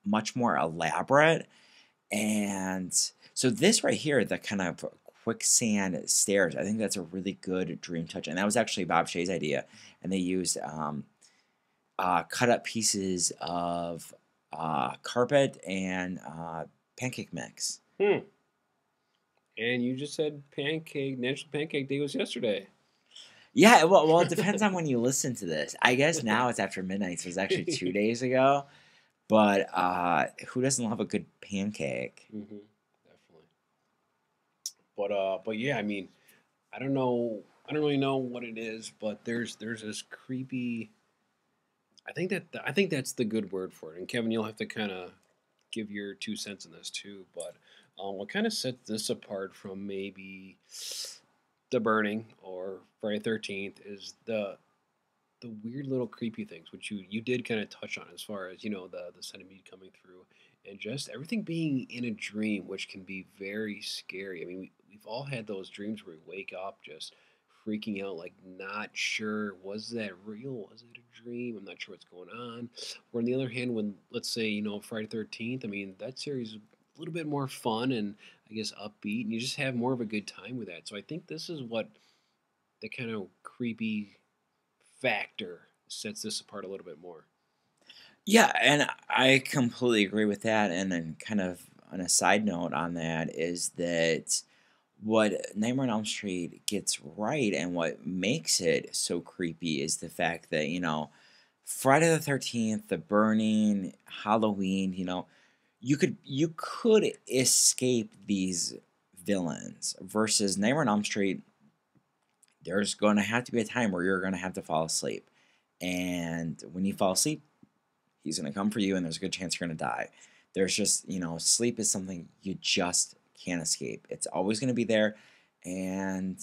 much more elaborate, and so this right here, the kind of quicksand stairs. I think that's a really good dream touch, and that was actually Bob Shaye's idea. And they used um, uh, cut up pieces of uh, carpet and uh, pancake mix. Hmm. And you just said pancake National Pancake Day was yesterday. Yeah, well, well, it depends on when you listen to this. I guess now it's after midnight, so it's actually two days ago. But uh, who doesn't love a good pancake? Mm-hmm. Definitely. But uh, but yeah, I mean, I don't know. I don't really know what it is, but there's there's this creepy. I think that I think that's the good word for it. And Kevin, you'll have to kind of give your two cents on this too. But um, what kind of sets this apart from maybe the burning or Friday Thirteenth is the the weird little creepy things, which you you did kind of touch on as far as you know the the centipede coming through and just everything being in a dream, which can be very scary. I mean, we, we've all had those dreams where we wake up just freaking out, like not sure was that real, was it a dream? I'm not sure what's going on. Or on the other hand, when let's say you know Friday Thirteenth, I mean that series is a little bit more fun and I guess upbeat, and you just have more of a good time with that. So I think this is what the kind of creepy factor sets this apart a little bit more. Yeah, and I completely agree with that. And then, kind of on a side note on that, is that what Nightmare on Elm Street gets right and what makes it so creepy is the fact that, you know, Friday the 13th, The Burning, Halloween, you know, you could you could escape these villains versus Nightmare on Elm Street there's going to have to be a time where you're going to have to fall asleep. And when you fall asleep, he's going to come for you and there's a good chance you're going to die. There's just, you know, sleep is something you just can't escape. It's always going to be there and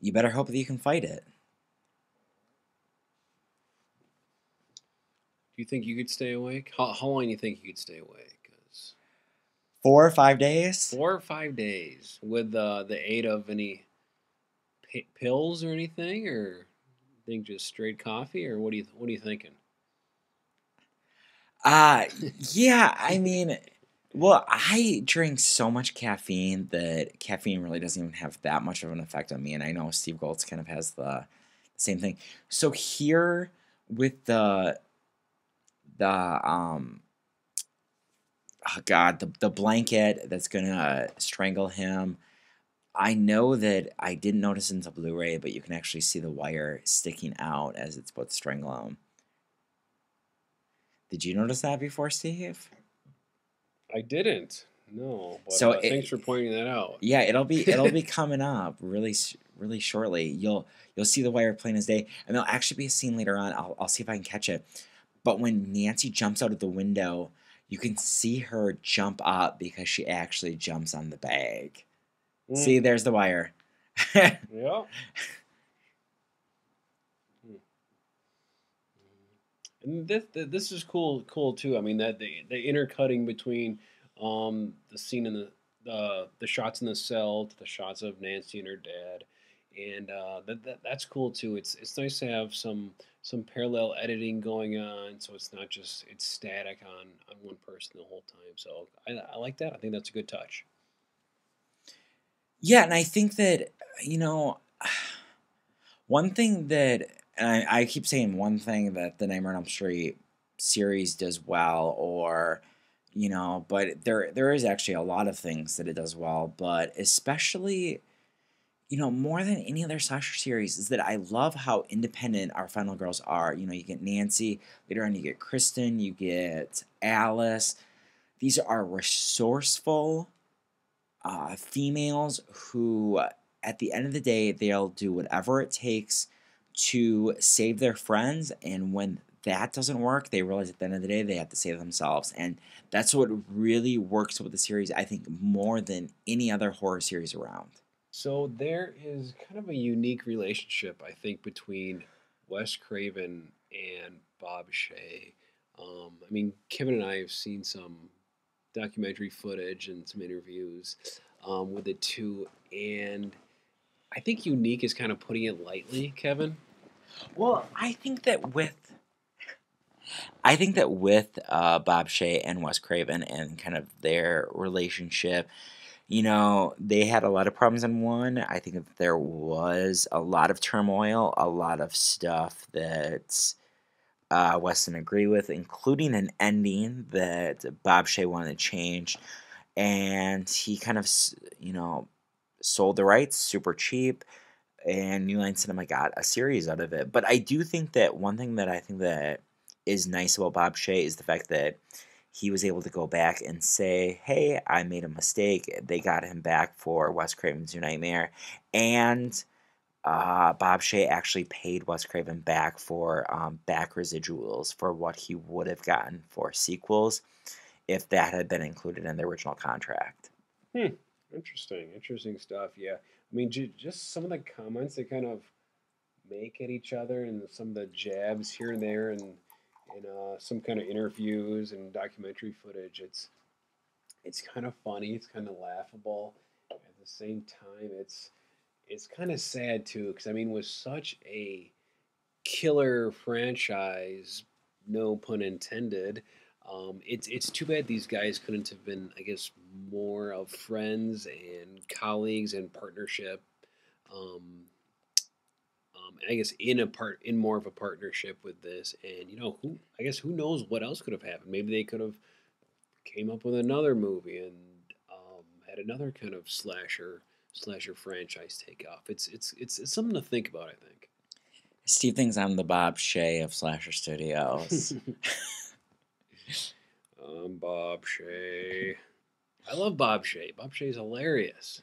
you better hope that you can fight it. Do you think you could stay awake? How, how long do you think you could stay awake? 'Cause Four or five days? four or five days with uh, the aid of any p- pills or anything, or you think just straight coffee, or what do you what are you thinking? Uh yeah, I mean Well, I drink so much caffeine that caffeine really doesn't even have that much of an effect on me. And I know Steve Goltz kind of has the same thing. So here with the the um oh god the the blanket that's gonna strangle him. I know that I didn't notice in the Blu-ray, but you can actually see the wire sticking out as it's about to strangle him. Did you notice that before, Steve? I didn't. No. But, So uh, it- thanks for pointing that out. Yeah, it'll be it'll be coming up really really shortly. You'll you'll see the wire plain as day, and there'll actually be a scene later on. I'll I'll see if I can catch it. But when Nancy jumps out of the window, you can see her jump up because she actually jumps on the bag. Mm, See, there's the wire. Yeah. Hmm. And this this is cool cool too. I mean that the the intercutting between um the scene in the the the shots in the cell to the shots of Nancy and her dad, and uh, that, that that's cool too. It's it's nice to have some some parallel editing going on, so it's not just it's static on on one person the whole time. So I, I like that. I think that's a good touch. Yeah, and I think that you know, one thing that I, I keep saying one thing that the Nightmare on Elm Street series does well, or you know, but there there is actually a lot of things that it does well, but especially you know more than any other slasher series is that I love how independent our final girls are. You know, you get Nancy later on, you get Kristen, you get Alice. These are resourceful uh, females who, at the end of the day, they'll do whatever it takes to save their friends. And when that doesn't work, they realize at the end of the day they have to save themselves. And that's what really works with the series, I think, more than any other horror series around. So there is kind of a unique relationship, I think, between Wes Craven and Bob Shaye. Um, I mean, Kevin and I have seen some documentary footage and some interviews um, with the two, and I think unique is kind of putting it lightly, Kevin. Well, I think that with I think that with uh, Bob Shaye and Wes Craven and kind of their relationship, you know, they had a lot of problems in one. I think that there was a lot of turmoil, a lot of stuff that uh, Wes didn't agree with, including an ending that Bob Shaye wanted to change. And he kind of, you know, sold the rights super cheap and New Line Cinema got a series out of it. But I do think that one thing that I think that is nice about Bob Shaye is the fact that he was able to go back and say, "Hey, I made a mistake." They got him back for Wes Craven's New Nightmare, and uh, Bob Shaye actually paid Wes Craven back for um, back residuals for what he would have gotten for sequels if that had been included in the original contract. Hmm. Interesting, interesting stuff. Yeah, I mean, ju- just some of the comments they kind of make at each other, and some of the jabs here and there, and in uh, some kind of interviews and documentary footage. It's it's kind of funny. It's kind of laughable. At the same time, it's it's kind of sad too, because I mean, with such a killer franchise, no pun intended. Um, it's it's too bad these guys couldn't have been, I guess, more of friends and colleagues and partnership. Um, um, I guess in a part in more of a partnership with this, and you know who I guess who knows what else could have happened. Maybe they could have came up with another movie and um, had another kind of slasher slasher franchise take off. It's it's it's it's something to think about. I think. Steve thinks I'm the Bob Shaye of Slasher Studios. I'm Bob Shaye. I love Bob Shaye. Bob Shaye's hilarious.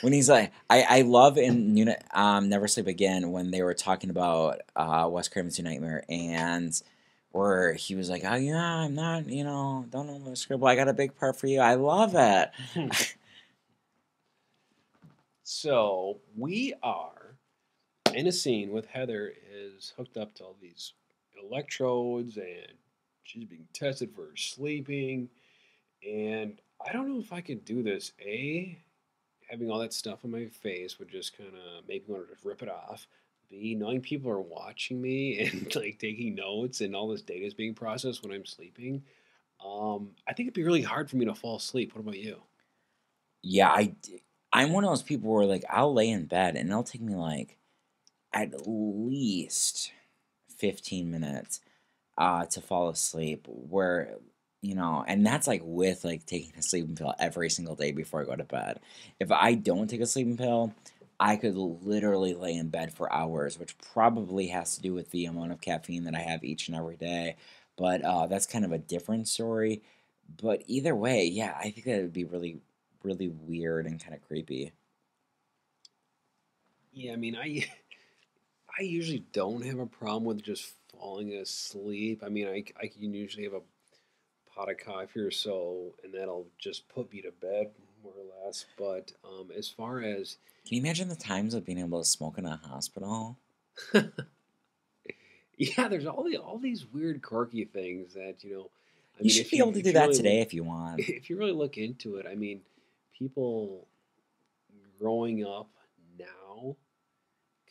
when he's like, I, I love in New, Ni- um, Never Sleep Again when they were talking about uh, Wes Craven's New Nightmare and where he was like, oh yeah, I'm not, you know, don't know the script. Well, I got a big part for you. I love it. So we are in a scene with Heather is hooked up to all these electrodes and she's being tested for sleeping. And I don't know if I could do this. A, having all that stuff on my face would just kind of make me want to just rip it off. B, knowing people are watching me and like taking notes and all this data is being processed when I'm sleeping. Um, I think it'd be really hard for me to fall asleep. What about you? Yeah, I, I'm one of those people where like I'll lay in bed and it'll take me like at least 15 minutes uh, to fall asleep. Where you know, and that's like with like taking a sleeping pill every single day before I go to bed. If I don't take a sleeping pill, I could literally lay in bed for hours, which probably has to do with the amount of caffeine that I have each and every day. But uh, that's kind of a different story. But either way, yeah, I think that would be really, really weird and kind of creepy. Yeah, I mean, I I usually don't have a problem with just falling asleep. I mean, I, I can usually have a pot of coffee or so, and that'll just put me to bed more or less. But um, as far as Can you imagine the times of being able to smoke in a hospital? yeah, there's all the all these weird quirky things that you know. I You should if be able to do that really today look- if you want. if you really look into it, I mean, people growing up now,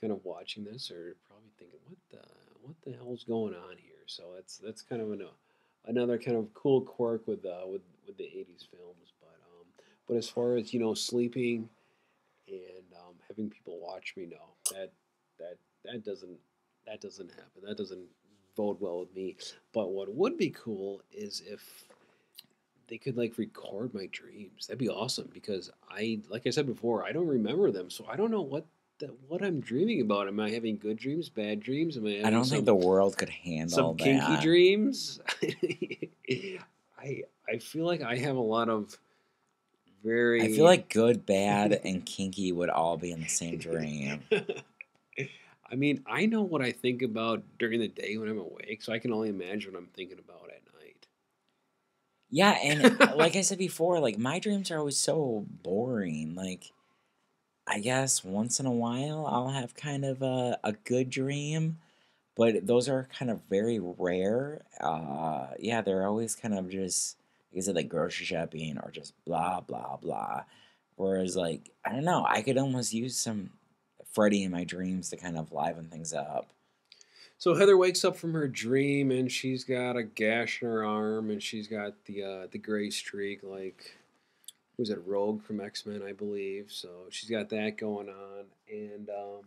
kind of watching this, are probably thinking, "What the what the hell's going on here?" So that's that's kind of an, uh, another kind of cool quirk with uh, with with the '80s films. But um, but as far as you know, sleeping and um, having people watch me, no, that that that doesn't that doesn't happen. That doesn't bode well with me. But what would be cool is if they could like record my dreams. That'd be awesome because I, like I said before, I don't remember them, so I don't know what that what I'm dreaming about. Am I having good dreams, bad dreams? Am I? I don't some, think the world could handle some kinky that. dreams. I I feel like I have a lot of very. I feel like good, bad, and kinky would all be in the same dream. I mean, I know what I think about during the day when I'm awake, so I can only imagine what I'm thinking about at night. Yeah, and like I said before, like my dreams are always so boring. Like, I guess once in a while I'll have kind of a, a good dream, but those are kind of very rare. Uh, yeah, they're always kind of just, like I said, like grocery shopping or just blah, blah, blah. Whereas, like, I don't know, I could almost use some Freddy in my dreams to kind of liven things up. So Heather wakes up from her dream and she's got a gash in her arm and she's got the uh, the gray streak like was it Rogue from X Men I believe. So she's got that going on and um,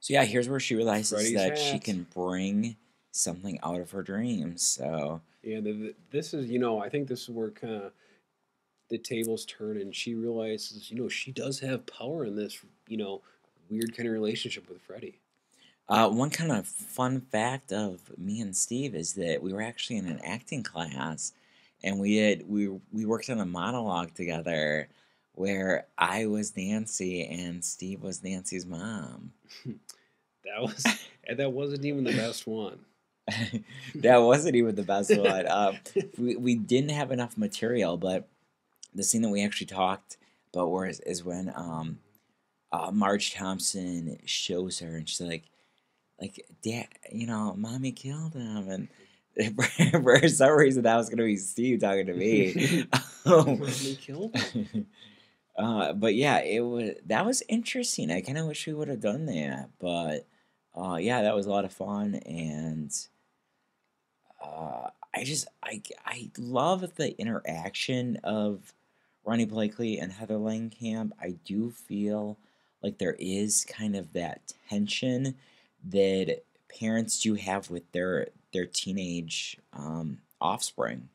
So yeah, here's where she realizes Freddy's that she can bring something out of her dreams. So yeah, the, the- this is you know I think this is where kind of the tables turn and she realizes you know she does have power in this you know weird kind of relationship with Freddy. Uh, one kind of fun fact of me and Steve is that we were actually in an acting class, and we had we we worked on a monologue together, where I was Nancy and Steve was Nancy's mom. That was and that wasn't even the best one. that wasn't even the best one. Um, we we didn't have enough material, but the scene that we actually talked about was is when um, uh, Marge Thompson shows her, and she's like, like, Dad, you know, mommy killed him, and for some reason that was gonna be Steve talking to me. Um, uh, but yeah, it was that was interesting. I kind of wish we would have done that, but uh, yeah, that was a lot of fun, and uh, I just I I love the interaction of Ronee Blakley and Heather Langenkamp. I do feel like there is kind of that tension that parents do have with their their teenage um, offspring.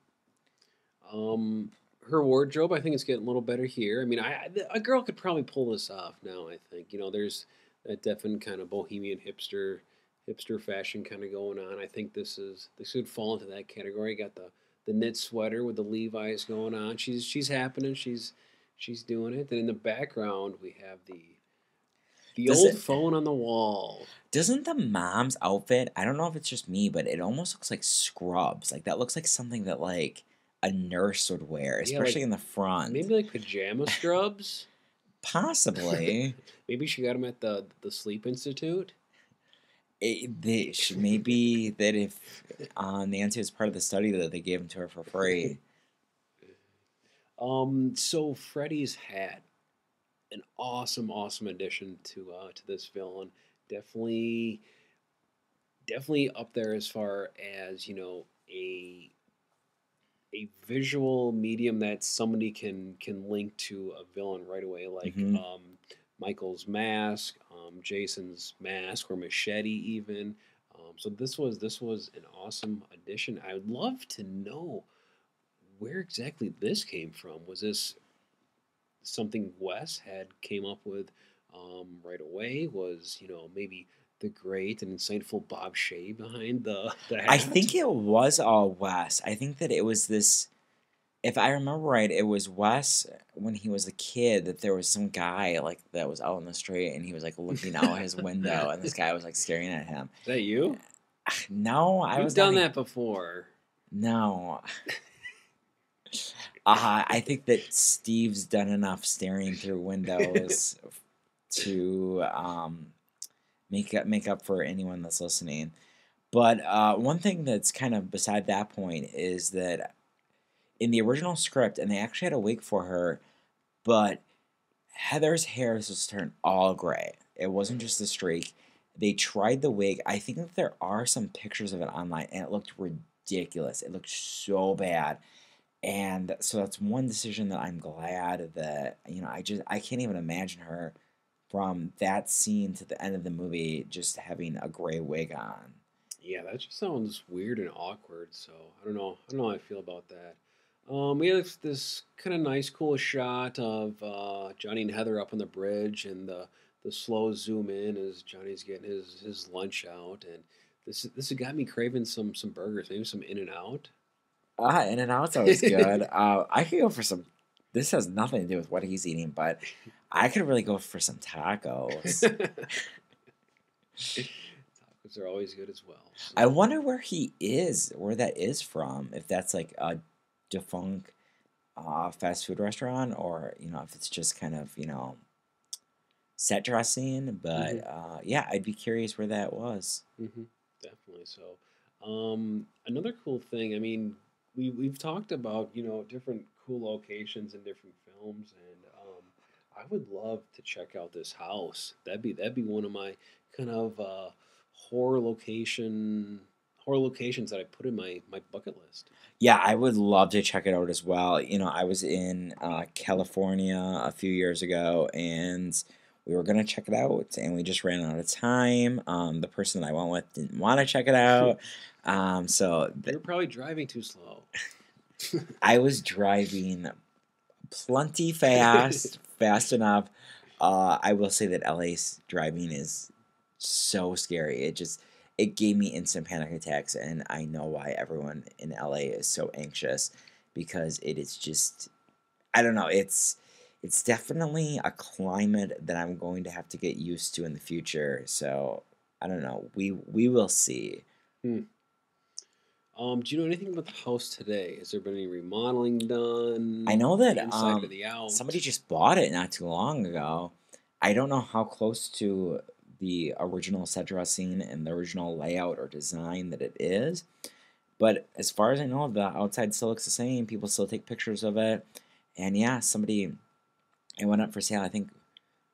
Um, her wardrobe, I think, is getting a little better here. I mean, I a girl could probably pull this off now. I think you know, there's that definite kind of bohemian hipster hipster fashion kind of going on. I think this is this would fall into that category. Got the the knit sweater with the Levi's going on. She's she's happening. She's she's doing it. Then in the background we have the the Does old it- phone on the wall. Doesn't the mom's outfit? I don't know if it's just me, but it almost looks like scrubs. Like that looks like something that like a nurse would wear, Yeah, like, especially in the front. Maybe like pajama scrubs. Possibly. Maybe she got them at the the Sleep Institute. it, they, sh- maybe that if uh, Nancy was part of the study that they gave them to her for free. Um, so Freddy's hat, an awesome, awesome addition to uh to this villain. Definitely, definitely up there as far as you know a a visual medium that somebody can can link to a villain right away, like Mhm. um, Michael's mask, um, Jason's mask, or machete, even. Um, so this was this was an awesome addition. I would love to know where exactly this came from. Was this something Wes had came up with um, right away? Was you know maybe the great and insightful Bob Shaye behind the the? I think it was all Wes. I think that it was this. If I remember right, it was Wes when he was a kid that there was some guy like that was out in the street and he was like looking out his window and this guy was like staring at him. Is that you? No, I I've was done that before. No. Uh, I think that Steve's done enough staring through windows to um, make up make up for anyone that's listening. But uh, one thing that's kind of beside that point is that in the original script, and they actually had a wig for her, but Heather's hair was turned all gray. It wasn't just a streak. They tried the wig. I think that there are some pictures of it online, and it looked ridiculous. It looked so bad. And so that's one decision that I'm glad that, you know, I just, I can't even imagine her from that scene to the end of the movie just having a gray wig on. Yeah, that just sounds weird and awkward. So I don't know. I don't know how I feel about that. Um, we have this kind of nice, cool shot of uh, Johnny and Heather up on the bridge, and the the slow zoom in as Johnny's getting his, his lunch out, and this this has got me craving some some burgers, maybe some In and Out. Ah, In and Out's always good. uh, I could go for some. This has nothing to do with what he's eating, but I could really go for some tacos. Tacos are always good as well. so- I wonder where he is, where that is from. If that's like a defunct uh, fast food restaurant, or you know, if it's just kind of you know set dressing. But Mhm. uh, yeah, I'd be curious where that was. hmm definitely. So, um, another cool thing. I mean, we we've talked about you know different cool locations in different films, and um, I would love to check out this house. That'd be that'd be one of my kind of uh, horror location horror locations that I put in my my bucket list. Yeah, I would love to check it out as well. You know, I was in uh, California a few years ago, and we were gonna check it out, and we just ran out of time. Um, the person that I went with didn't want to check it out, um, so th- You're probably driving too slow. I was driving plenty fast, fast enough. Uh, I will say that LA's driving is so scary. It just it gave me instant panic attacks, and I know why everyone in LA is so anxious because it is just I don't know. It's it's definitely a climate that I'm going to have to get used to in the future. So I don't know. We we will see. Um, do you know anything about the house today? Has there been any remodeling done? I know that inside um. Somebody just bought it not too long ago. I don't know how close to the original set dressing and the original layout or design that it is. But as far as I know, the outside still looks the same. People still take pictures of it. And yeah, somebody, it went up for sale, I think,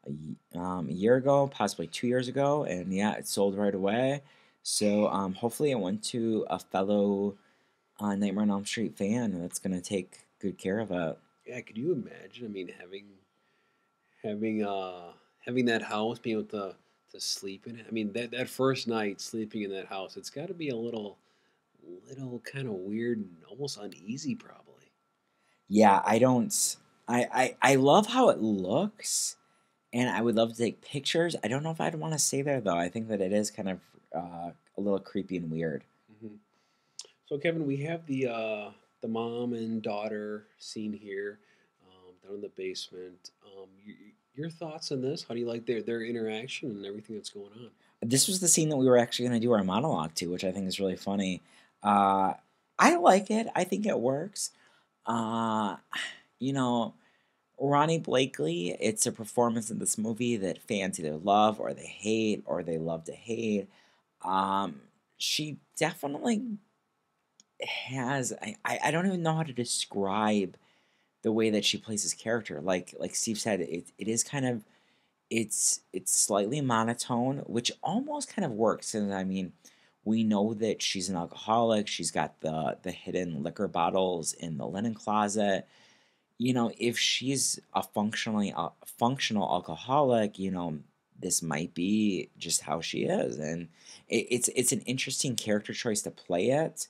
a, um, a year ago, possibly two years ago. And yeah, it sold right away. So um, hopefully it went to a fellow uh, Nightmare on Elm Street fan that's going to take good care of it. Yeah, could you imagine? I mean, having having uh having that house, being able to to sleep in it. I mean, that that first night sleeping in that house, it's got to be a little little kind of weird and almost uneasy, probably. Yeah, I don't. I, I I love how it looks, and I would love to take pictures. I don't know if I'd want to stay there though. I think that it is kind of uh, a little creepy and weird. hmm So, Kevin, we have the uh, the mom and daughter scene here um, down in the basement. Um, y your thoughts on this? How do you like their their interaction and everything that's going on? This was the scene that we were actually going to do our monologue to, which I think is really funny. Uh, I like it. I think it works. Uh, you know, Ronee Blakley, it's a performance in this movie that fans either love or they hate or they love to hate. Um, she definitely has I, I don't even know how to describe the way that she plays his character. Like like Steve said, it, it is kind of it's it's slightly monotone, which almost kind of works. And I mean, We know that she's an alcoholic. She's got the the hidden liquor bottles in the linen closet. You know, if she's a functionally a functional alcoholic, you know, this might be just how she is, and it, it's it's an interesting character choice to play it.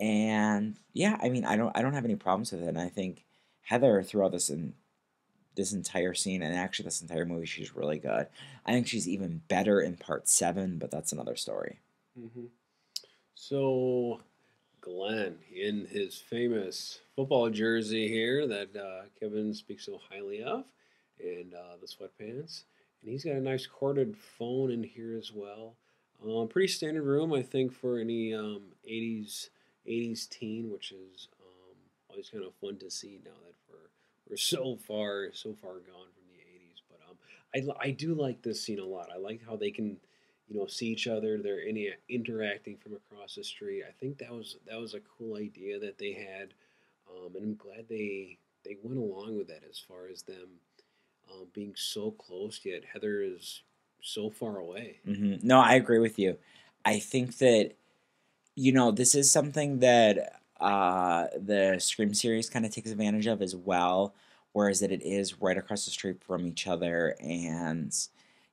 And yeah, I mean, I don't I don't have any problems with it. And I think Heather throughout this and this entire scene and actually this entire movie, she's really good. I think she's even better in part seven, but that's another story. Mm-hmm. So, Glenn, in his famous football jersey here that uh, Kevin speaks so highly of, and uh, the sweatpants, and he's got a nice corded phone in here as well. Um, pretty standard room, I think, for any um, 80s 80s teen, which is um, always kind of fun to see now that we're we're so far so far gone from the 80s. But um, I I do like this scene a lot. I like how they can you know see each other. They're any interacting from across the street. I think that was that was a cool idea that they had, um, and I'm glad they they went along with that as far as them um, being so close yet Heather is so far away. Mm-hmm. No, I agree with you. I think that you know this is something that uh, the Scream series kind of takes advantage of as well, whereas that it is right across the street from each other, and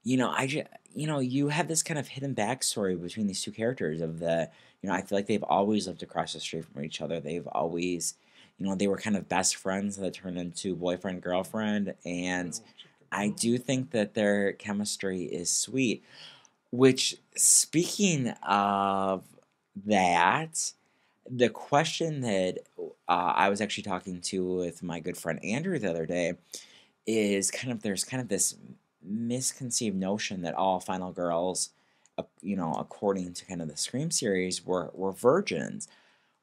you know I just you know you have this kind of hidden backstory between these two characters of the you know I feel like they've always lived across the street from each other. They've always you know they were kind of best friends that turned into boyfriend girlfriend and i do think that their chemistry is sweet which speaking of that the question that uh, i was actually talking to with my good friend andrew the other day is kind of there's kind of this misconceived notion that all final girls uh, you know according to kind of the scream series were were virgins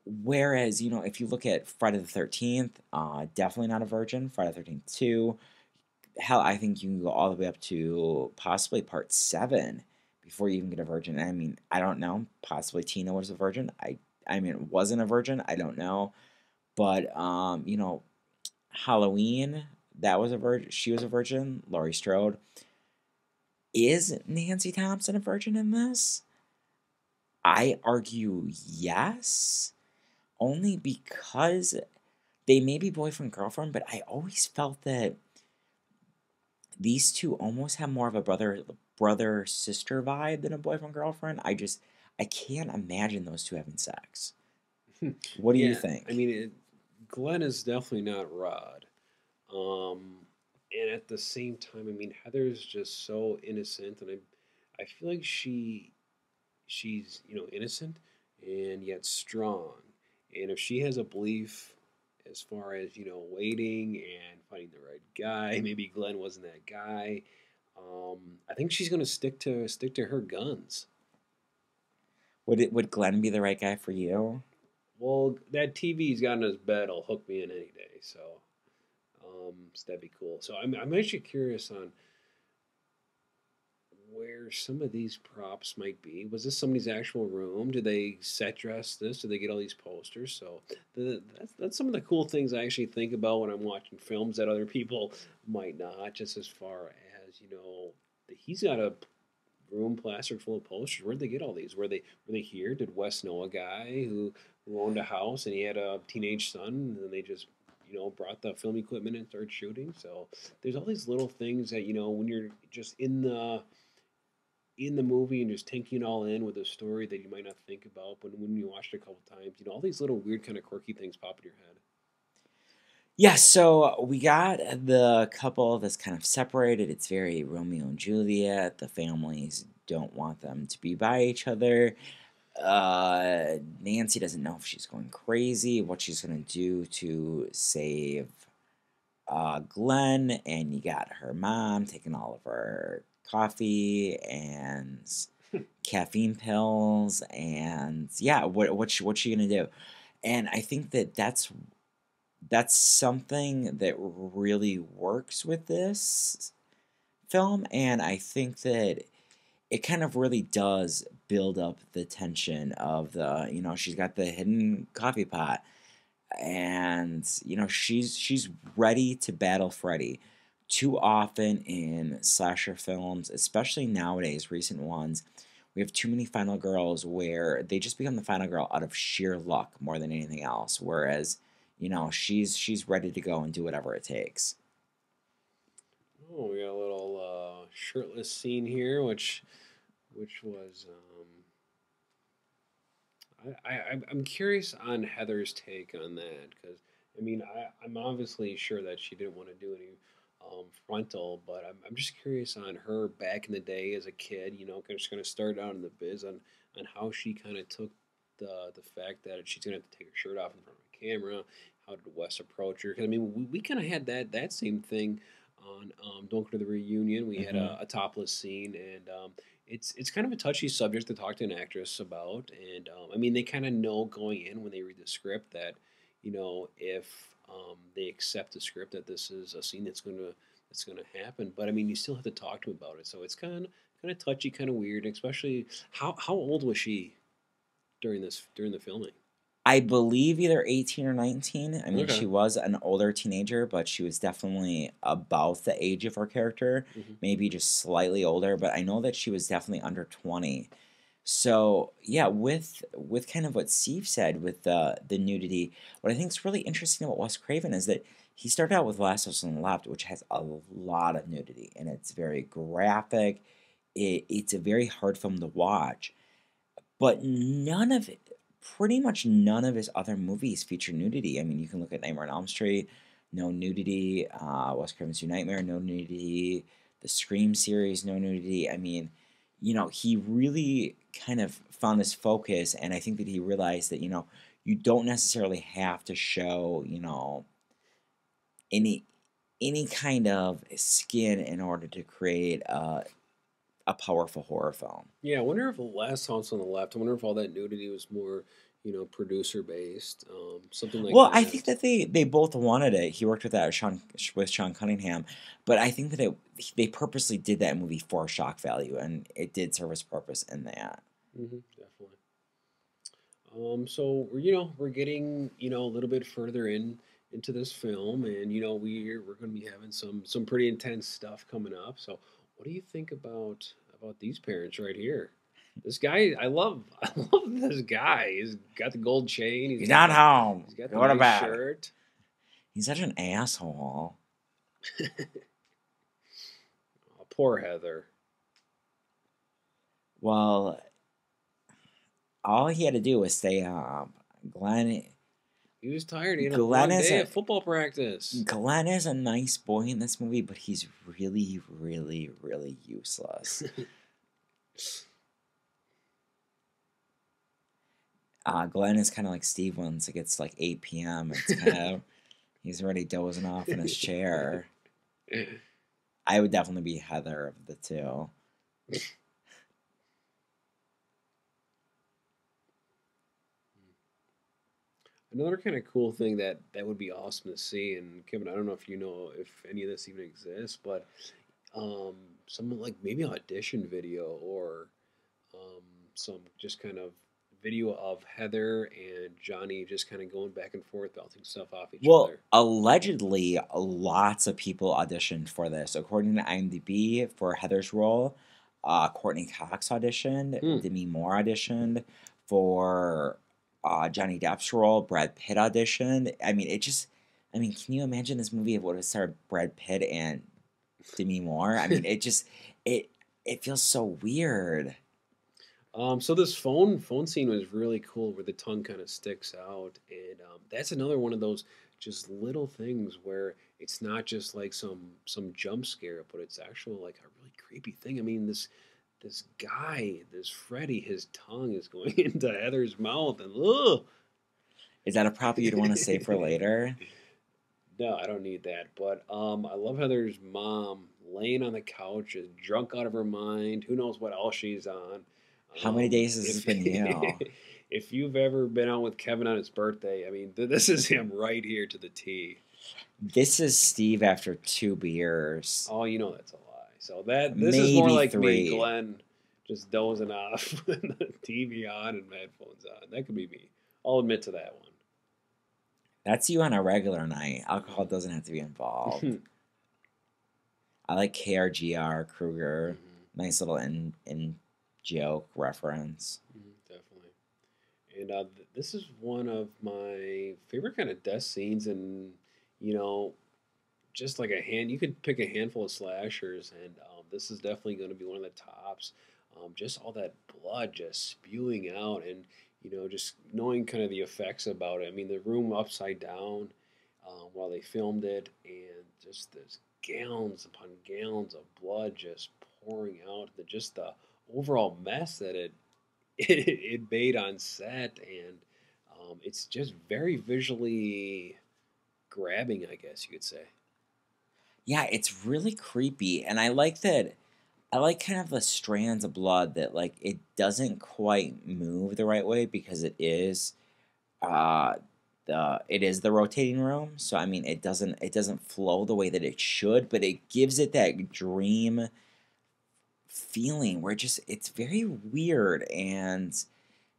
Whereas, you know, if you look at Friday the 13th, uh, definitely not a virgin. Friday the 13th 2. Hell, I think you can go all the way up to possibly part 7 before you even get a virgin. I mean, I don't know. Possibly Tina was a virgin. I I mean, wasn't a virgin. I don't know. But, um, you know, Halloween, that was a virgin. She was a virgin. Laurie Strode. Is Nancy Thompson a virgin in this? I argue yes only because they may be boyfriend girlfriend, but I always felt that these two almost have more of a brother brother sister vibe than a boyfriend girlfriend. I just I can't imagine those two having sex. Hmm. What do yeah, you think? I mean, it, Glenn is definitely not Rod, um, and at the same time, I mean, Heather's just so innocent, and I I feel like she she's you know innocent and yet strong and if she has a belief as far as, you know, waiting and finding the right guy, maybe Glenn wasn't that guy, um, I think she's going to stick to stick to her guns. Would it would Glenn be the right guy for you? Well, that TV he's got in his bed will hook me in any day, so, um, so that'd be cool. So I'm I'm actually curious on where some of these props might be. Was this somebody's actual room? Did they set dress this? Did they get all these posters? So the, that's, that's some of the cool things I actually think about when I'm watching films that other people might not. Just as far as you know, he's got a room plastered full of posters. Where'd they get all these? Were they were they here? Did Wes know a guy who, who owned a house and he had a teenage son, and they just you know brought the film equipment and started shooting? So there's all these little things that you know when you're just in the in the movie and just taking it all in with a story that you might not think about, but when you watch it a couple times, you know, all these little weird kind of quirky things pop in your head. Yeah, so we got the couple that's kind of separated. It's very Romeo and Juliet. The families don't want them to be by each other. Uh, Nancy doesn't know if she's going crazy, what she's going to do to save uh, Glenn. And you got her mom taking all of her coffee and caffeine pills and yeah what what's she, what's she gonna do and i think that that's that's something that really works with this film and i think that it kind of really does build up the tension of the you know she's got the hidden coffee pot and you know she's she's ready to battle freddy too often in slasher films, especially nowadays, recent ones, we have too many final girls where they just become the final girl out of sheer luck more than anything else. Whereas, you know, she's she's ready to go and do whatever it takes. Oh, we got a little uh, shirtless scene here, which which was. Um, I, I I'm curious on Heather's take on that because I mean I I'm obviously sure that she didn't want to do any um, frontal, but I'm I'm just curious on her back in the day as a kid. You know, just kind of start out in the biz on on how she kind of took the the fact that she's gonna have to take her shirt off in front of a camera. How did Wes approach her? Because I mean, we, we kind of had that that same thing on um, Don't Go to the Reunion. We had a, a topless scene, and um, it's it's kind of a touchy subject to talk to an actress about. And um, I mean, they kind of know going in when they read the script that you know if um, they accept the script that this is a scene that's going to that's to happen. But I mean, you still have to talk to them about it. So it's kind of kind of touchy, kind of weird. Especially how how old was she during this during the filming? I believe either 18 or 19. I mean, Okay. she was an older teenager, but she was definitely about the age of her character, Mhm. maybe just slightly older, but I know that she was definitely under 20. So, yeah, with with kind of what Steve said with the the nudity, what I think is really interesting about Wes Craven is that he started out with Last House on the Left, which has a lot of nudity and it's very graphic. It, it's a very hard film to watch, but none of it pretty much none of his other movies feature nudity. I mean, you can look at Nightmare on Elm Street, no nudity. Uh, Wes Craven's New Nightmare, no nudity. The Scream series, no nudity. I mean, you know, he really kind of found this focus, and I think that he realized that you know you don't necessarily have to show you know any any kind of skin in order to create a a powerful horror film. Yeah, I wonder if the Last House on the Left. I wonder if all that nudity was more, you know, producer based, um, something like well, that. I think that they they both wanted it. He worked with that with Sean with Sean Cunningham, but I think that it, they purposely did that movie for shock value, and it did serve its purpose in that. hmm definitely. Um, so we're you know we're getting you know a little bit further in into this film, and you know we're we're going to be having some some pretty intense stuff coming up. So what do you think about about these parents right here? This guy, I love, I love this guy. He's got the gold chain. He's got not home. He's got the What nice about? shirt. He's such an asshole. Oh, poor Heather. Well, all he had to do was stay up. Glenn He was tired. He had a Glenn long is day a- at football practice. Glenn is a nice boy in this movie, but he's really, really, really useless. uh, Glenn is kind of like Steve once it gets like 8 p.m. It's kind of, he's already dozing off in his chair. I would definitely be Heather of the two. Another kind of cool thing that that would be awesome to see, and Kevin, I don't know if you know if any of this even exists, but um, some like maybe audition video or um, some just kind of video of Heather and Johnny just kind of going back and forth, bouncing stuff off each Well, other. allegedly, lots of people auditioned for this. According to IMDb, for Heather's role, uh, Courteney Cox auditioned, Hmm. Demi Moore auditioned for uh, Johnny Depp's role. Brad Pitt auditioned. I mean, it just. I mean, can you imagine this movie if it would have starred Brad Pitt and Demi Moore? I mean, it just it it feels so weird. Um, so this phone phone scene was really cool, where the tongue kind of sticks out, and um, that's another one of those just little things where it's not just like some some jump scare, but it's actual like a really creepy thing. I mean, this this guy, this Freddy, his tongue is going into Heather's mouth, and ugh. Is that a prop you'd want to save for later? No, I don't need that. But um, I love Heather's mom laying on the couch, is drunk out of her mind. Who knows what else she's on? How many Um, days has this been you? if you've ever been out with Kevin on his birthday, I mean, th- this is him right here to the T. This is Steve after two beers. Oh, you know that's a lie. So that this is more like three. me, Glenn, just dozing off with the TV on and headphones on. That could be me. I'll admit to that one. That's you on a regular night. Alcohol doesn't have to be involved. I like KRGR Kruger. Mhm. Nice little in in joke reference. Mhm, definitely. And uh, th- this is one of my favorite kind of death scenes, and you know, just like a hand, you could pick a handful of slashers, and um, this is definitely going to be one of the tops. Um, just all that blood just spewing out, and you know, just knowing kind of the effects about it. I mean, the room upside down um, while they filmed it, and just this gallons upon gallons of blood just pouring out. The just the overall mess that it it, it made on set, and um, it's just very visually grabbing, I guess you could say. Yeah, it's really creepy, and I like that. I like kind of the strands of blood that like it doesn't quite move the right way because it is, uh, the it is the rotating room. So I mean, it doesn't it doesn't flow the way that it should, but it gives it that dream feeling where it just it's very weird and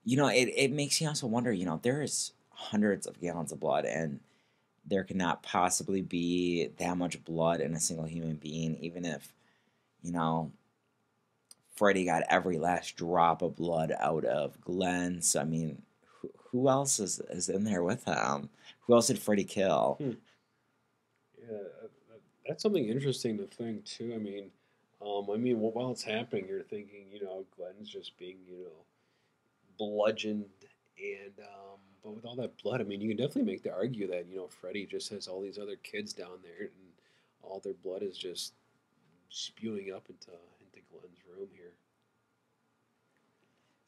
you know it, it makes you also wonder you know there's hundreds of gallons of blood and there cannot possibly be that much blood in a single human being even if you know freddy got every last drop of blood out of glenn so i mean who, who else is, is in there with him who else did freddy kill Hmm. Yeah, uh, uh, that's something interesting to think too. I mean, um, I mean, while it's happening, you're thinking, you know, Glenn's just being, you know, bludgeoned, and um, but with all that blood, I mean, you can definitely make the argue that you know Freddy just has all these other kids down there, and all their blood is just spewing up into into Glenn's room here.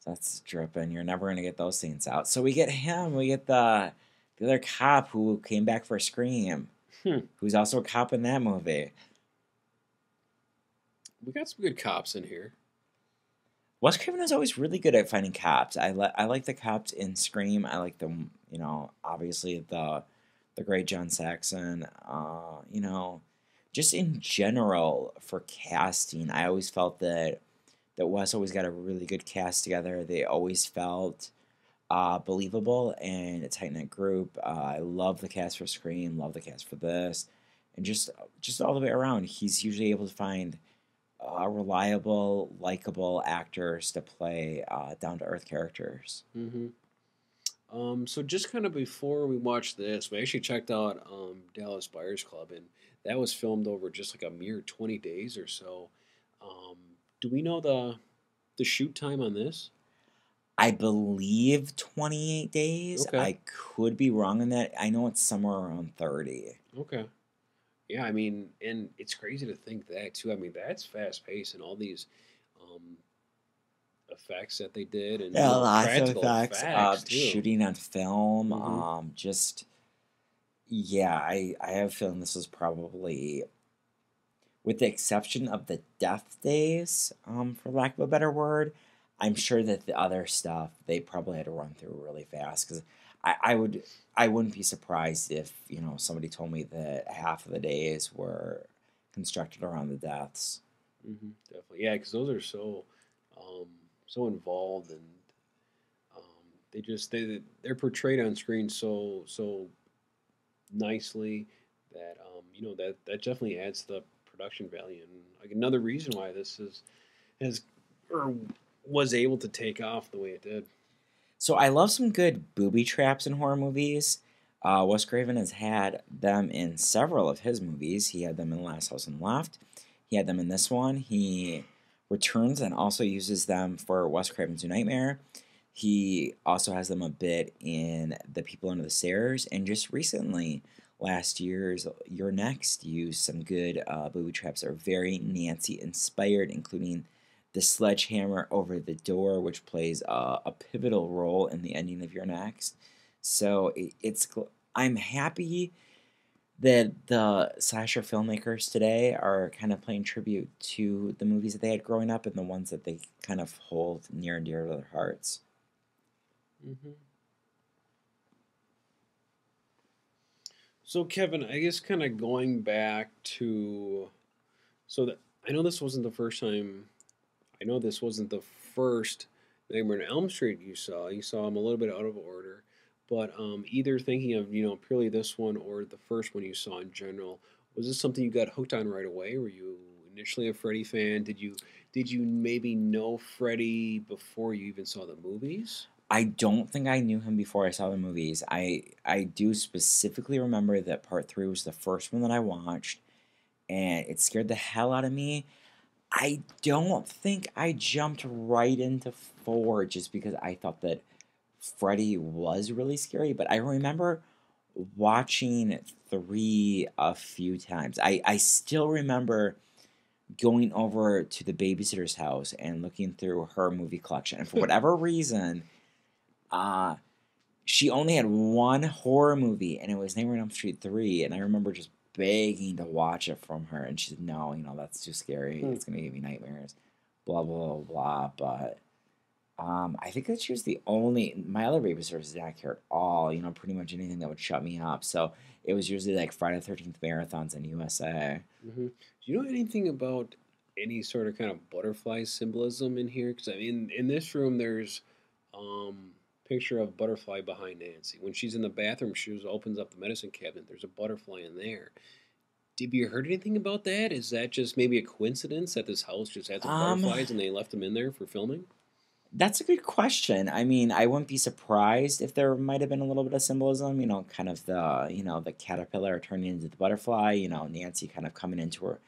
That's dripping. You're never gonna get those scenes out. So we get him. We get the the other cop who came back for a Scream, Hmm. who's also a cop in that movie. We got some good cops in here. Wes Craven is always really good at finding cops. I like I like the cops in Scream. I like them. You know, obviously the the great John Saxon. Uh, you know, just in general for casting, I always felt that that Wes always got a really good cast together. They always felt uh, believable and a tight knit group. Uh, I love the cast for Scream. Love the cast for this, and just just all the way around. He's usually able to find uh, reliable, likable actors to play uh, down to earth characters. Mm-hmm. Um, so just kind of before we watched this, we actually checked out um, Dallas Buyers Club, and that was filmed over just like a mere twenty days or so. Um, do we know the the shoot time on this? I believe 28 days. Okay. I could be wrong on that. I know it's somewhere around 30. Okay. Yeah, I mean, and it's crazy to think that too. I mean, that's fast paced, and all these um, effects that they did, and Yeah, lots of practical effects. Uh, shooting on film. Mhm. Um, just yeah, I I have a feeling this was probably, with the exception of the death days, um, for lack of a better word, I'm sure that the other stuff they probably had to run through really fast because I, I would I wouldn't be surprised if you know somebody told me that half of the days were constructed around the deaths. hmm definitely, yeah, because those are so um, so involved, and um, they just they they're portrayed on screen so so nicely that um, you know that that definitely adds to the production value, and like another reason why this is has or was able to take off the way it did. So I love some good booby traps in horror movies. Uh, Wes Craven has had them in several of his movies. He had them in Last House on the Left. He had them in this one. He returns and also uses them for Wes Craven's New Nightmare. He also has them a bit in The People Under the Stairs. And just recently, last year's You're Next used some good uh, booby traps that are very Nancy inspired, including the sledgehammer over the door, which plays a, a pivotal role in the ending of You're Next. So it, it's I'm happy that the slasher filmmakers today are kind of playing tribute to the movies that they had growing up and the ones that they kind of hold near and dear to their hearts. Mm-hmm. So Kevin, I guess kind of going back to, so that I know this wasn't the first time. I know this wasn't the first Nightmare on Elm Street you saw. You saw them a little bit out of order, but um, either thinking of you know purely this one or the first one you saw in general, was this something you got hooked on right away? Were you initially a Freddy fan? Did you did you maybe know Freddy before you even saw the movies? I don't think I knew him before I saw the movies. I I do specifically remember that part three was the first one that I watched, and it scared the hell out of me. I don't think I jumped right into four just because I thought that Freddy was really scary, but I remember watching three a few times. I, I still remember going over to the babysitter's house and looking through her movie collection. And for whatever reason, uh, she only had one horror movie, and it was Nightmare on Elm Street 3. And I remember just begging to watch it from her. And she said, No, you know, that's too scary. Hmm. It's going to give me nightmares. Blah, blah, blah, blah. But um, I think that she was the only. My other babysitters did not care at all. You know, pretty much anything that would shut me up. So it was usually like Friday Thirteenth marathons in USA. Mm-hmm. Do you know anything about any sort of kind of butterfly symbolism in here? Because I mean, in this room, there's um picture of butterfly behind Nancy. When she's in the bathroom, she opens up the medicine cabinet. There's a butterfly in there. Did you heard anything about that? Is that just maybe a coincidence that this house just had some Um, butterflies and they left them in there for filming? That's a good question. I mean, I wouldn't be surprised if there might have been a little bit of symbolism. You know, kind of the you know the caterpillar turning into the butterfly. You know, Nancy kind of coming into her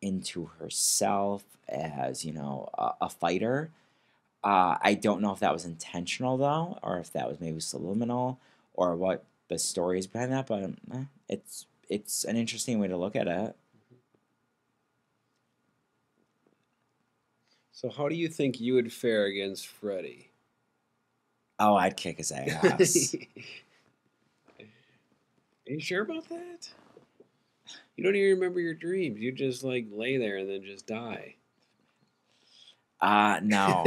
into herself as you know a, a fighter. Uh, I don't know if that was intentional though, or if that was maybe subliminal, or what the story is behind that. But eh, it's it's an interesting way to look at it. So how do you think you would fare against Freddy? Oh, I'd kick his ass. Are you sure about that? You don't even remember your dreams. You just like lay there and then just die. Uh no.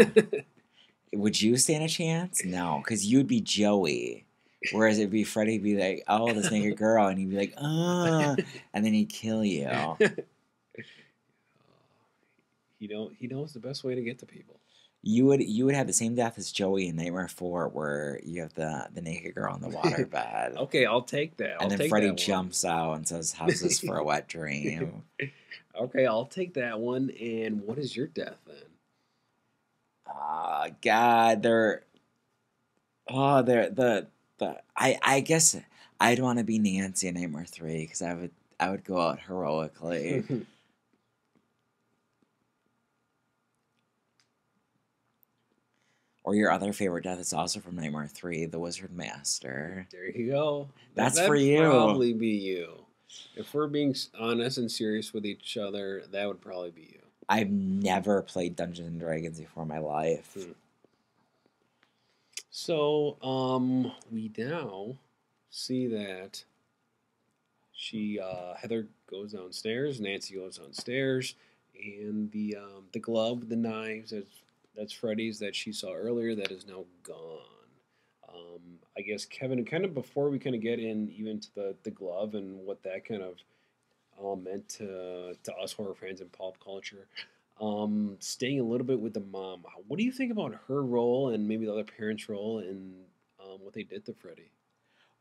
Would you stand a chance? No, because you'd be Joey. Whereas it'd be Freddy'd be like, oh, this naked girl, and he'd be like, uh, and then he'd kill you. he know he knows the best way to get to people. You would you would have the same death as Joey in Nightmare Four, where you have the the naked girl in the water bed, Okay, I'll take that. I'll and then Freddy one. jumps out and says, "How's this for a wet dream?" Okay, I'll take that one. And what is your death then? Oh God, they're oh they're the the I I guess I'd want to be Nancy in Nightmare Three because I would I would go out heroically. Or your other favorite death is also from Nightmare 3, The Wizard Master. there you go. That's That'd for you. Probably be you. If we're being honest and serious with each other, that would probably be you. I've never played Dungeons and Dragons before in my life. Hmm. So, um, we now see that she uh, Heather goes downstairs, Nancy goes downstairs, and the um, the glove, the knives, that's that's Freddy's that she saw earlier, that is now gone. Um, I guess Kevin, kind of before we kind of get in even to the the glove and what that kind of um, meant to to us horror fans and pop culture. Um, staying a little bit with the mom, what do you think about her role and maybe the other parents' role in um, what they did to Freddy?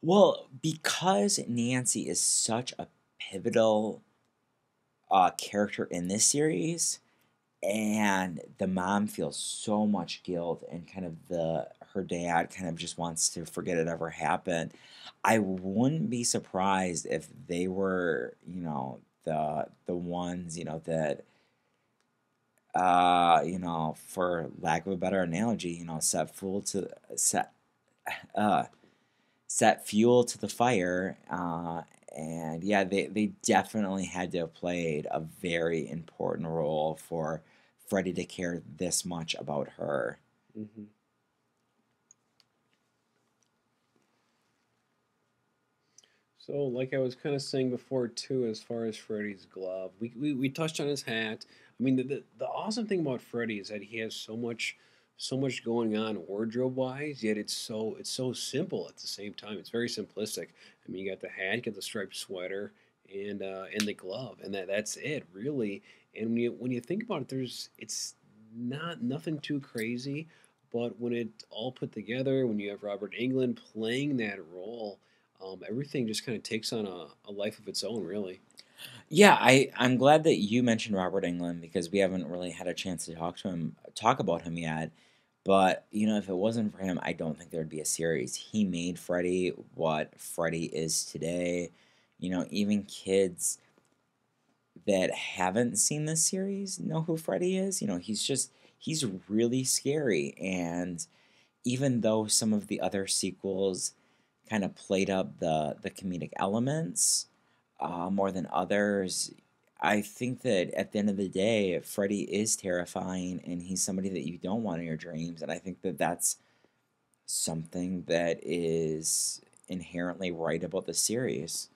Well, because Nancy is such a pivotal uh, character in this series, and the mom feels so much guilt, and kind of the her dad kind of just wants to forget it ever happened. I wouldn't be surprised if they were, you know, the the ones, you know, that uh, you know, for lack of a better analogy, you know, set fuel to set uh set fuel to the fire. Uh, and yeah, they, they definitely had to have played a very important role for Freddy to care this much about her. Mm-hmm. So, like I was kind of saying before, too, as far as Freddy's glove, we, we, we touched on his hat. I mean, the, the, the awesome thing about Freddy is that he has so much so much going on wardrobe wise, yet it's so it's so simple at the same time. It's very simplistic. I mean, you got the hat, you got the striped sweater, and uh, and the glove, and that that's it really. And when you when you think about it, there's it's not nothing too crazy, but when it all put together, when you have Robert Englund playing that role, um, everything just kind of takes on a, a life of its own, really. Yeah, I I'm glad that you mentioned Robert Englund because we haven't really had a chance to talk to him, talk about him yet. But you know, if it wasn't for him, I don't think there'd be a series. He made Freddy what Freddy is today. You know, even kids that haven't seen this series know who Freddy is. You know, he's just he's really scary and even though some of the other sequels kind of played up the the comedic elements uh, more than others, I think that at the end of the day, Freddy is terrifying, and he's somebody that you don't want in your dreams. And I think that that's something that is inherently right about the series.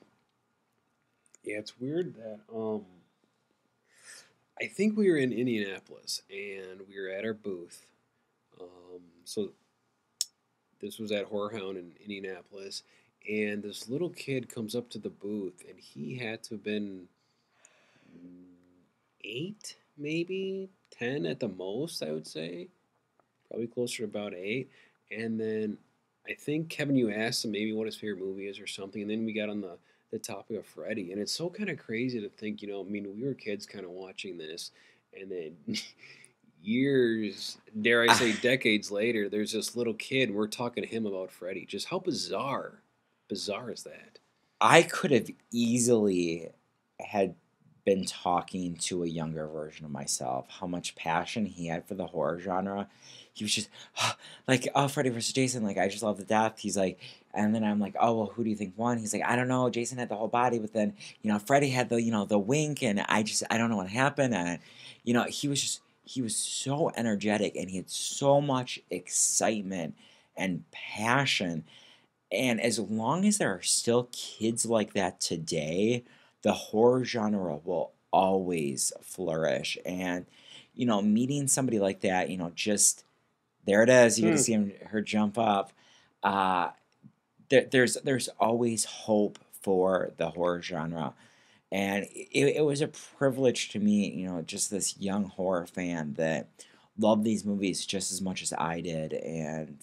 Yeah, it's weird that um, I think we were in Indianapolis and we were at our booth. Um, so this was at Horror Hound in Indianapolis, and this little kid comes up to the booth, and he had to have been eight, maybe ten at the most, I would say, probably closer to about eight. And then I think Kevin, you asked him maybe what his favorite movie is or something, and then we got on the the topic of Freddy, and it's so kind of crazy to think, you know, I mean, we were kids kind of watching this, and then years, dare I say, decades later, there's this little kid. We're talking to him about Freddy. Just how bizarre, bizarre is that? I could have easily had been talking to a younger version of myself. How much passion he had for the horror genre. He was just like, oh, Freddy versus Jason. Like, I just love the death. He's like, and then I'm like, oh well, who do you think won? He's like, I don't know. Jason had the whole body, but then you know, Freddy had the you know the wink, and I just I don't know what happened. And you know, he was just he was so energetic, and he had so much excitement and passion. And as long as there are still kids like that today, the horror genre will always flourish. And you know, meeting somebody like that, you know, just there it is. You mm. get to hmm. see him, her jump up. Uh, there, there's there's always hope for the horror genre, and it, it was a privilege to meet you know just this young horror fan that loved these movies just as much as I did, and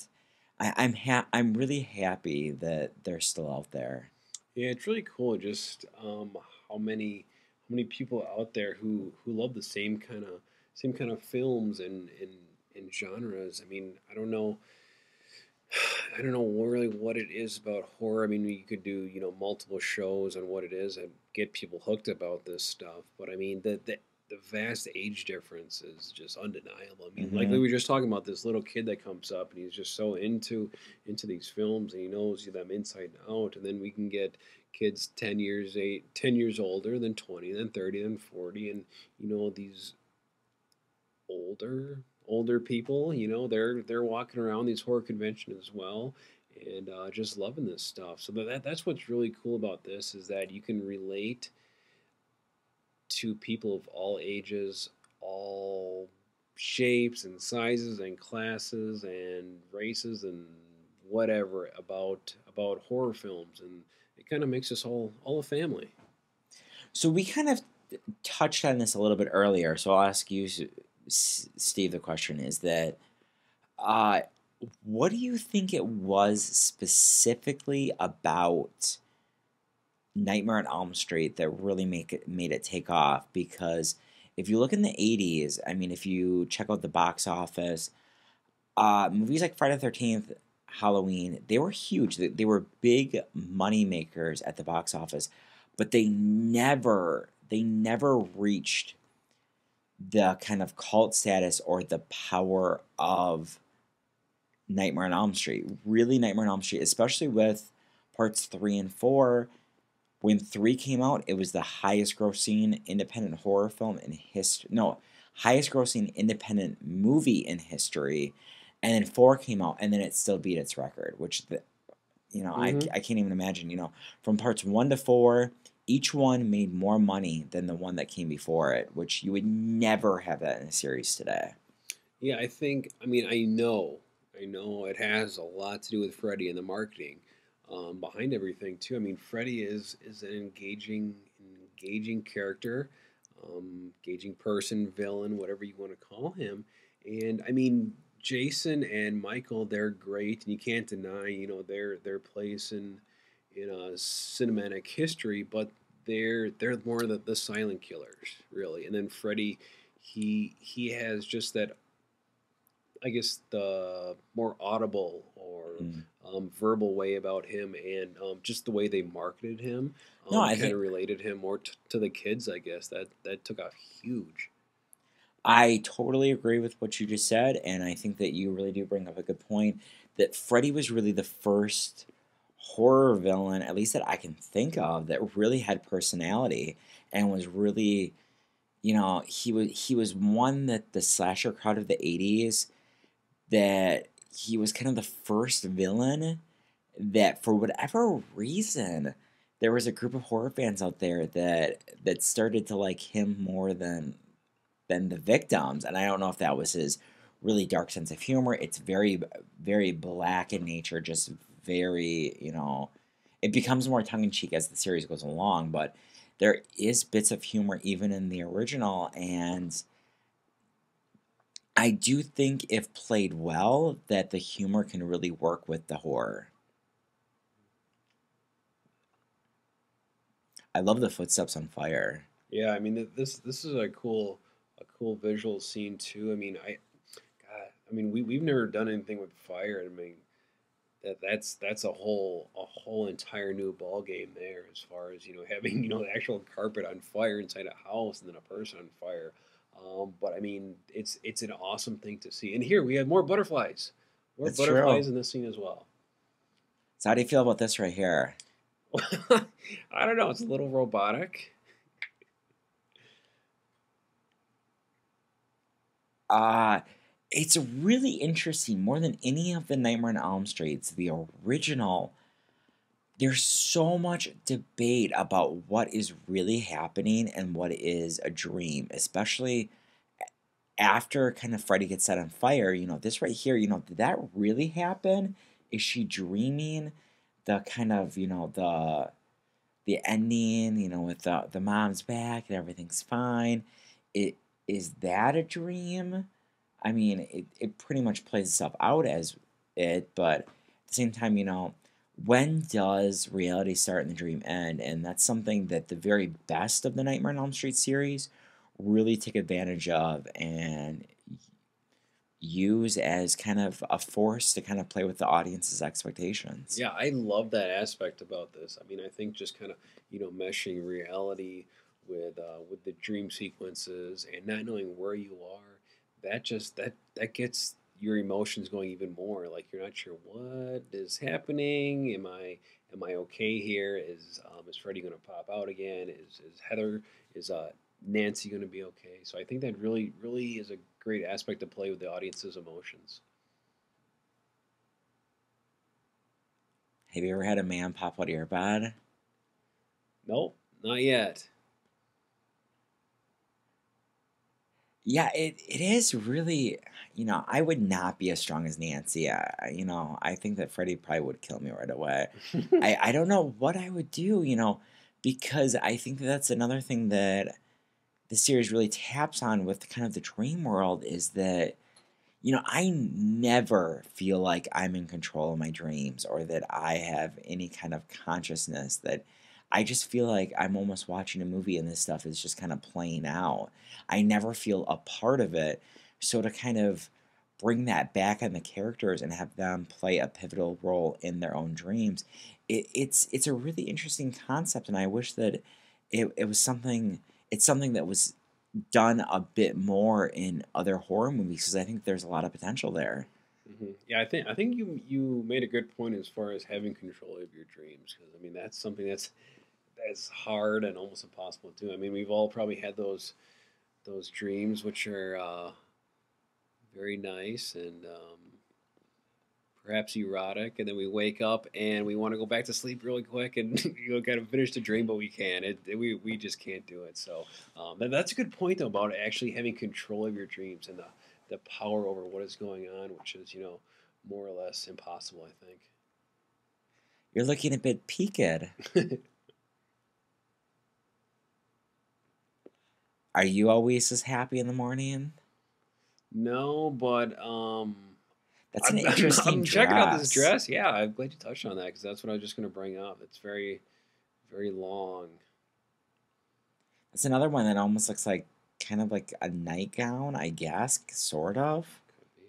I, I'm ha- I'm really happy that they're still out there. Yeah, it's really cool just um, how many how many people out there who who love the same kind of same kind of films and and, and genres. I mean, I don't know I don't know really what it is about horror. I mean, you could do you know multiple shows on what it is and get people hooked about this stuff. But I mean, the the, the vast age difference is just undeniable. I mean, mm-hmm. like we were just talking about this little kid that comes up and he's just so into into these films and he knows them inside and out. And then we can get kids 10 years eight 10 years older than 20 then 30 then 40 and you know these older older people, you know, they're they're walking around these horror conventions as well, and uh, just loving this stuff. So that that's what's really cool about this is that you can relate to people of all ages, all shapes and sizes and classes and races and whatever about about horror films, and it kind of makes us all all a family. So we kind of touched on this a little bit earlier. So I'll ask you Steve, the question is that uh, what do you think it was specifically about Nightmare on Elm Street that really make it made it take off? Because if you look in the '80s, I mean, if you check out the box office, uh, movies like Friday the Thirteenth, Halloween, they were huge. They, they were big money makers at the box office, but they never they never reached the kind of cult status or the power of Nightmare on Elm Street. Really, Nightmare on Elm Street, especially with parts three and four. When three came out, it was the highest grossing independent horror film in history. No, highest grossing independent movie in history. And then four came out, and then it still beat its record, which the, you know, mm-hmm. I, I can't even imagine. You know, from parts one to four, each one made more money than the one that came before it, which you would never have that in a series today. Yeah, I think. I mean, I know, I know it has a lot to do with Freddy and the marketing um, behind everything too. I mean, Freddy is is an engaging, engaging character, um, engaging person, villain, whatever you want to call him. And I mean, Jason and Michael, they're great, and you can't deny, you know, their their place in in a cinematic history, but they're they're more the, the silent killers, really. And then Freddy, he he has just that. I guess the more audible or Mm. um, verbal way about him, and um, just the way they marketed him, um, No, I kind of related him more t- to the kids. I guess that that took off huge. I totally agree with what you just said, and I think that you really do bring up a good point. That Freddy was really the first horror villain, at least that I can think of, that really had personality and was really, you know, he was he was one that the slasher crowd of the '80s that he was kind of the first villain that for whatever reason there was a group of horror fans out there that that started to like him more than than the victims. And i don't know if that was his really dark sense of humor. It's very very black in nature just very you know it becomes more tongue-in-cheek as the series goes along but there is bits of humor even in the original and i do think if played well that the humor can really work with the horror i love the footsteps on fire Yeah, I mean this this is a cool a cool visual scene too. I mean, I God, I mean we we've never done anything with fire. I mean that that's that's a whole a whole entire new ball game there as far as you know having you know the actual carpet on fire inside a house and then a person on fire. Um, but I mean it's it's an awesome thing to see. And here we have more butterflies, more That's true. butterflies in this scene as well. so how do you feel about this right here I don't know. It's a little robotic. Uh it's really interesting. More than any of the Nightmare on Elm Streets, the original, there's so much debate about what is really happening and what is a dream, especially after kind of Freddy gets set on fire. You know, this right here, you know, did that really happen? Is she dreaming the kind of, you know, the the ending, you know, with the the mom's back and everything's fine? It is that a dream? I mean, it, it pretty much plays itself out as it, but at the same time, you know, when does reality start and the dream end? And that's something that the very best of the Nightmare on Elm Street series really take advantage of and use as kind of a force to kind of play with the audience's expectations. Yeah, I love that aspect about this. I mean, I think just kind of you know meshing reality with uh, with the dream sequences and not knowing where you are, that just that that gets your emotions going even more. Like you're not sure what is happening. Am I am I okay here? Is um, is Freddy going to pop out again? Is is Heather is uh, Nancy going to be okay? So I think that really really is a great aspect to play with the audience's emotions. Have you ever had a man pop out of your bed? Nope, not yet. Yeah, it, it is really, you know, I would not be as strong as Nancy. I, you know, I think that Freddy probably would kill me right away. I, I don't know what I would do, you know, because I think that that's another thing that the series really taps on with kind of the dream world is that, you know, I never feel like I'm in control of my dreams or that I have any kind of consciousness that I just feel like I'm almost watching a movie and this stuff is just kind of playing out. I never feel a part of it. So to kind of bring that back on the characters and have them play a pivotal role in their own dreams, it, it's it's a really interesting concept, and I wish that it, it was something. It's something that was done a bit more in other horror movies because I think there's a lot of potential there. hmm Yeah, I think I think you you made a good point as far as having control of your dreams because I mean that's something that's that's hard and almost impossible to do. I mean we've all probably had those those dreams which are uh, very nice and um, perhaps erotic, and then we wake up and we want to go back to sleep really quick and you know kind of finish the dream, but we can't. It, it- we we just can't do it. So um, that, that's a good point though about actually having control of your dreams and the the power over what is going on, which is you know more or less impossible. I think. You're looking a bit peaked. Are you always as happy in the morning? no, but um, That's an I'm, interesting I'm dress. checking out this dress. Yeah, I'm glad you touched on that because that's what I was just going to bring up. It's very, very long. It's another one that almost looks like kind of like a nightgown, I guess, sort of. Could be.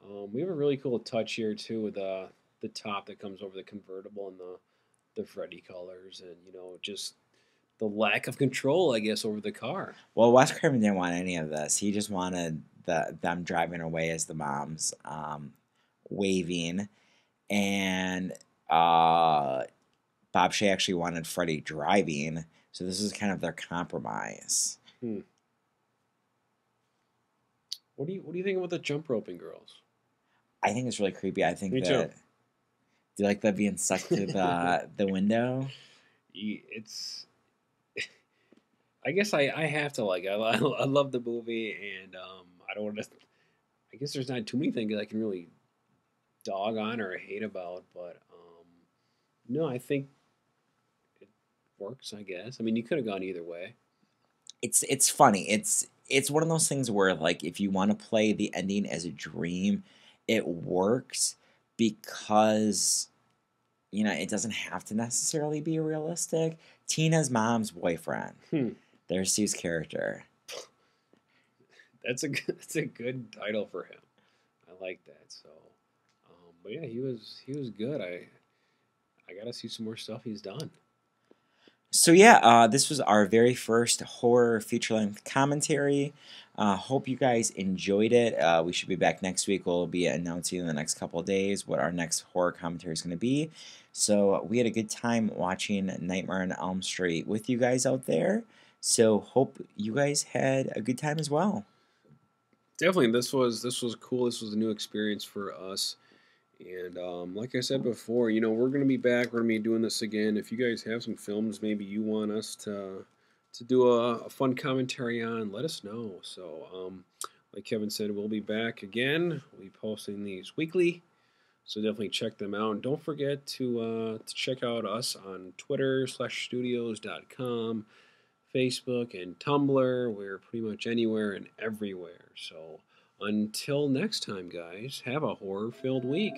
Could be. Um, we have a really cool touch here too with uh, the top that comes over the convertible and the the Freddy colors, and you know just the lack of control, I guess, over the car. Well, Wes Craven didn't want any of this. He just wanted the them driving away as the moms um, waving, and uh, Bob Shaye actually wanted Freddy driving. So this is kind of their compromise. What do you What do you think about the jump roping girls? I think it's really creepy. I think Me too. that. Do you like that being sucked through the the window? It's. I guess I, I have to like it. I, I love the movie and um, I don't want to. I guess there's not too many things I can really dog on or hate about, but um, no, I think it works. I guess. I mean, you could have gone either way. It's it's funny. It's it's one of those things where like if you want to play the ending as a dream, it works because you know it doesn't have to necessarily be realistic. Tina's mom's boyfriend. Hmm. There's Sue's character. That's a good, that's a good title for him. I like that. So, um, but yeah, he was he was good. I I gotta see some more stuff he's done. So yeah, uh, this was our very first horror feature length commentary. Uh, hope you guys enjoyed it. Uh, we should be back next week. We'll be announcing in the next couple of days what our next horror commentary is going to be. So we had a good time watching Nightmare on Elm Street with you guys out there. So hope you guys had a good time as well. definitely this was this was cool. This was a new experience for us. And um, like i said before you know we're going to be back. We're going to be doing this again. If you guys have some films maybe you want us to to do a, a fun commentary on let us know. So um, like kevin said we'll be back again. We'll be posting these weekly. So definitely check them out. And don't forget to uh, to check out us on twitter slasher studios.com Facebook and Tumblr. We're pretty much anywhere and everywhere. So until next time, guys, have a horror filled week.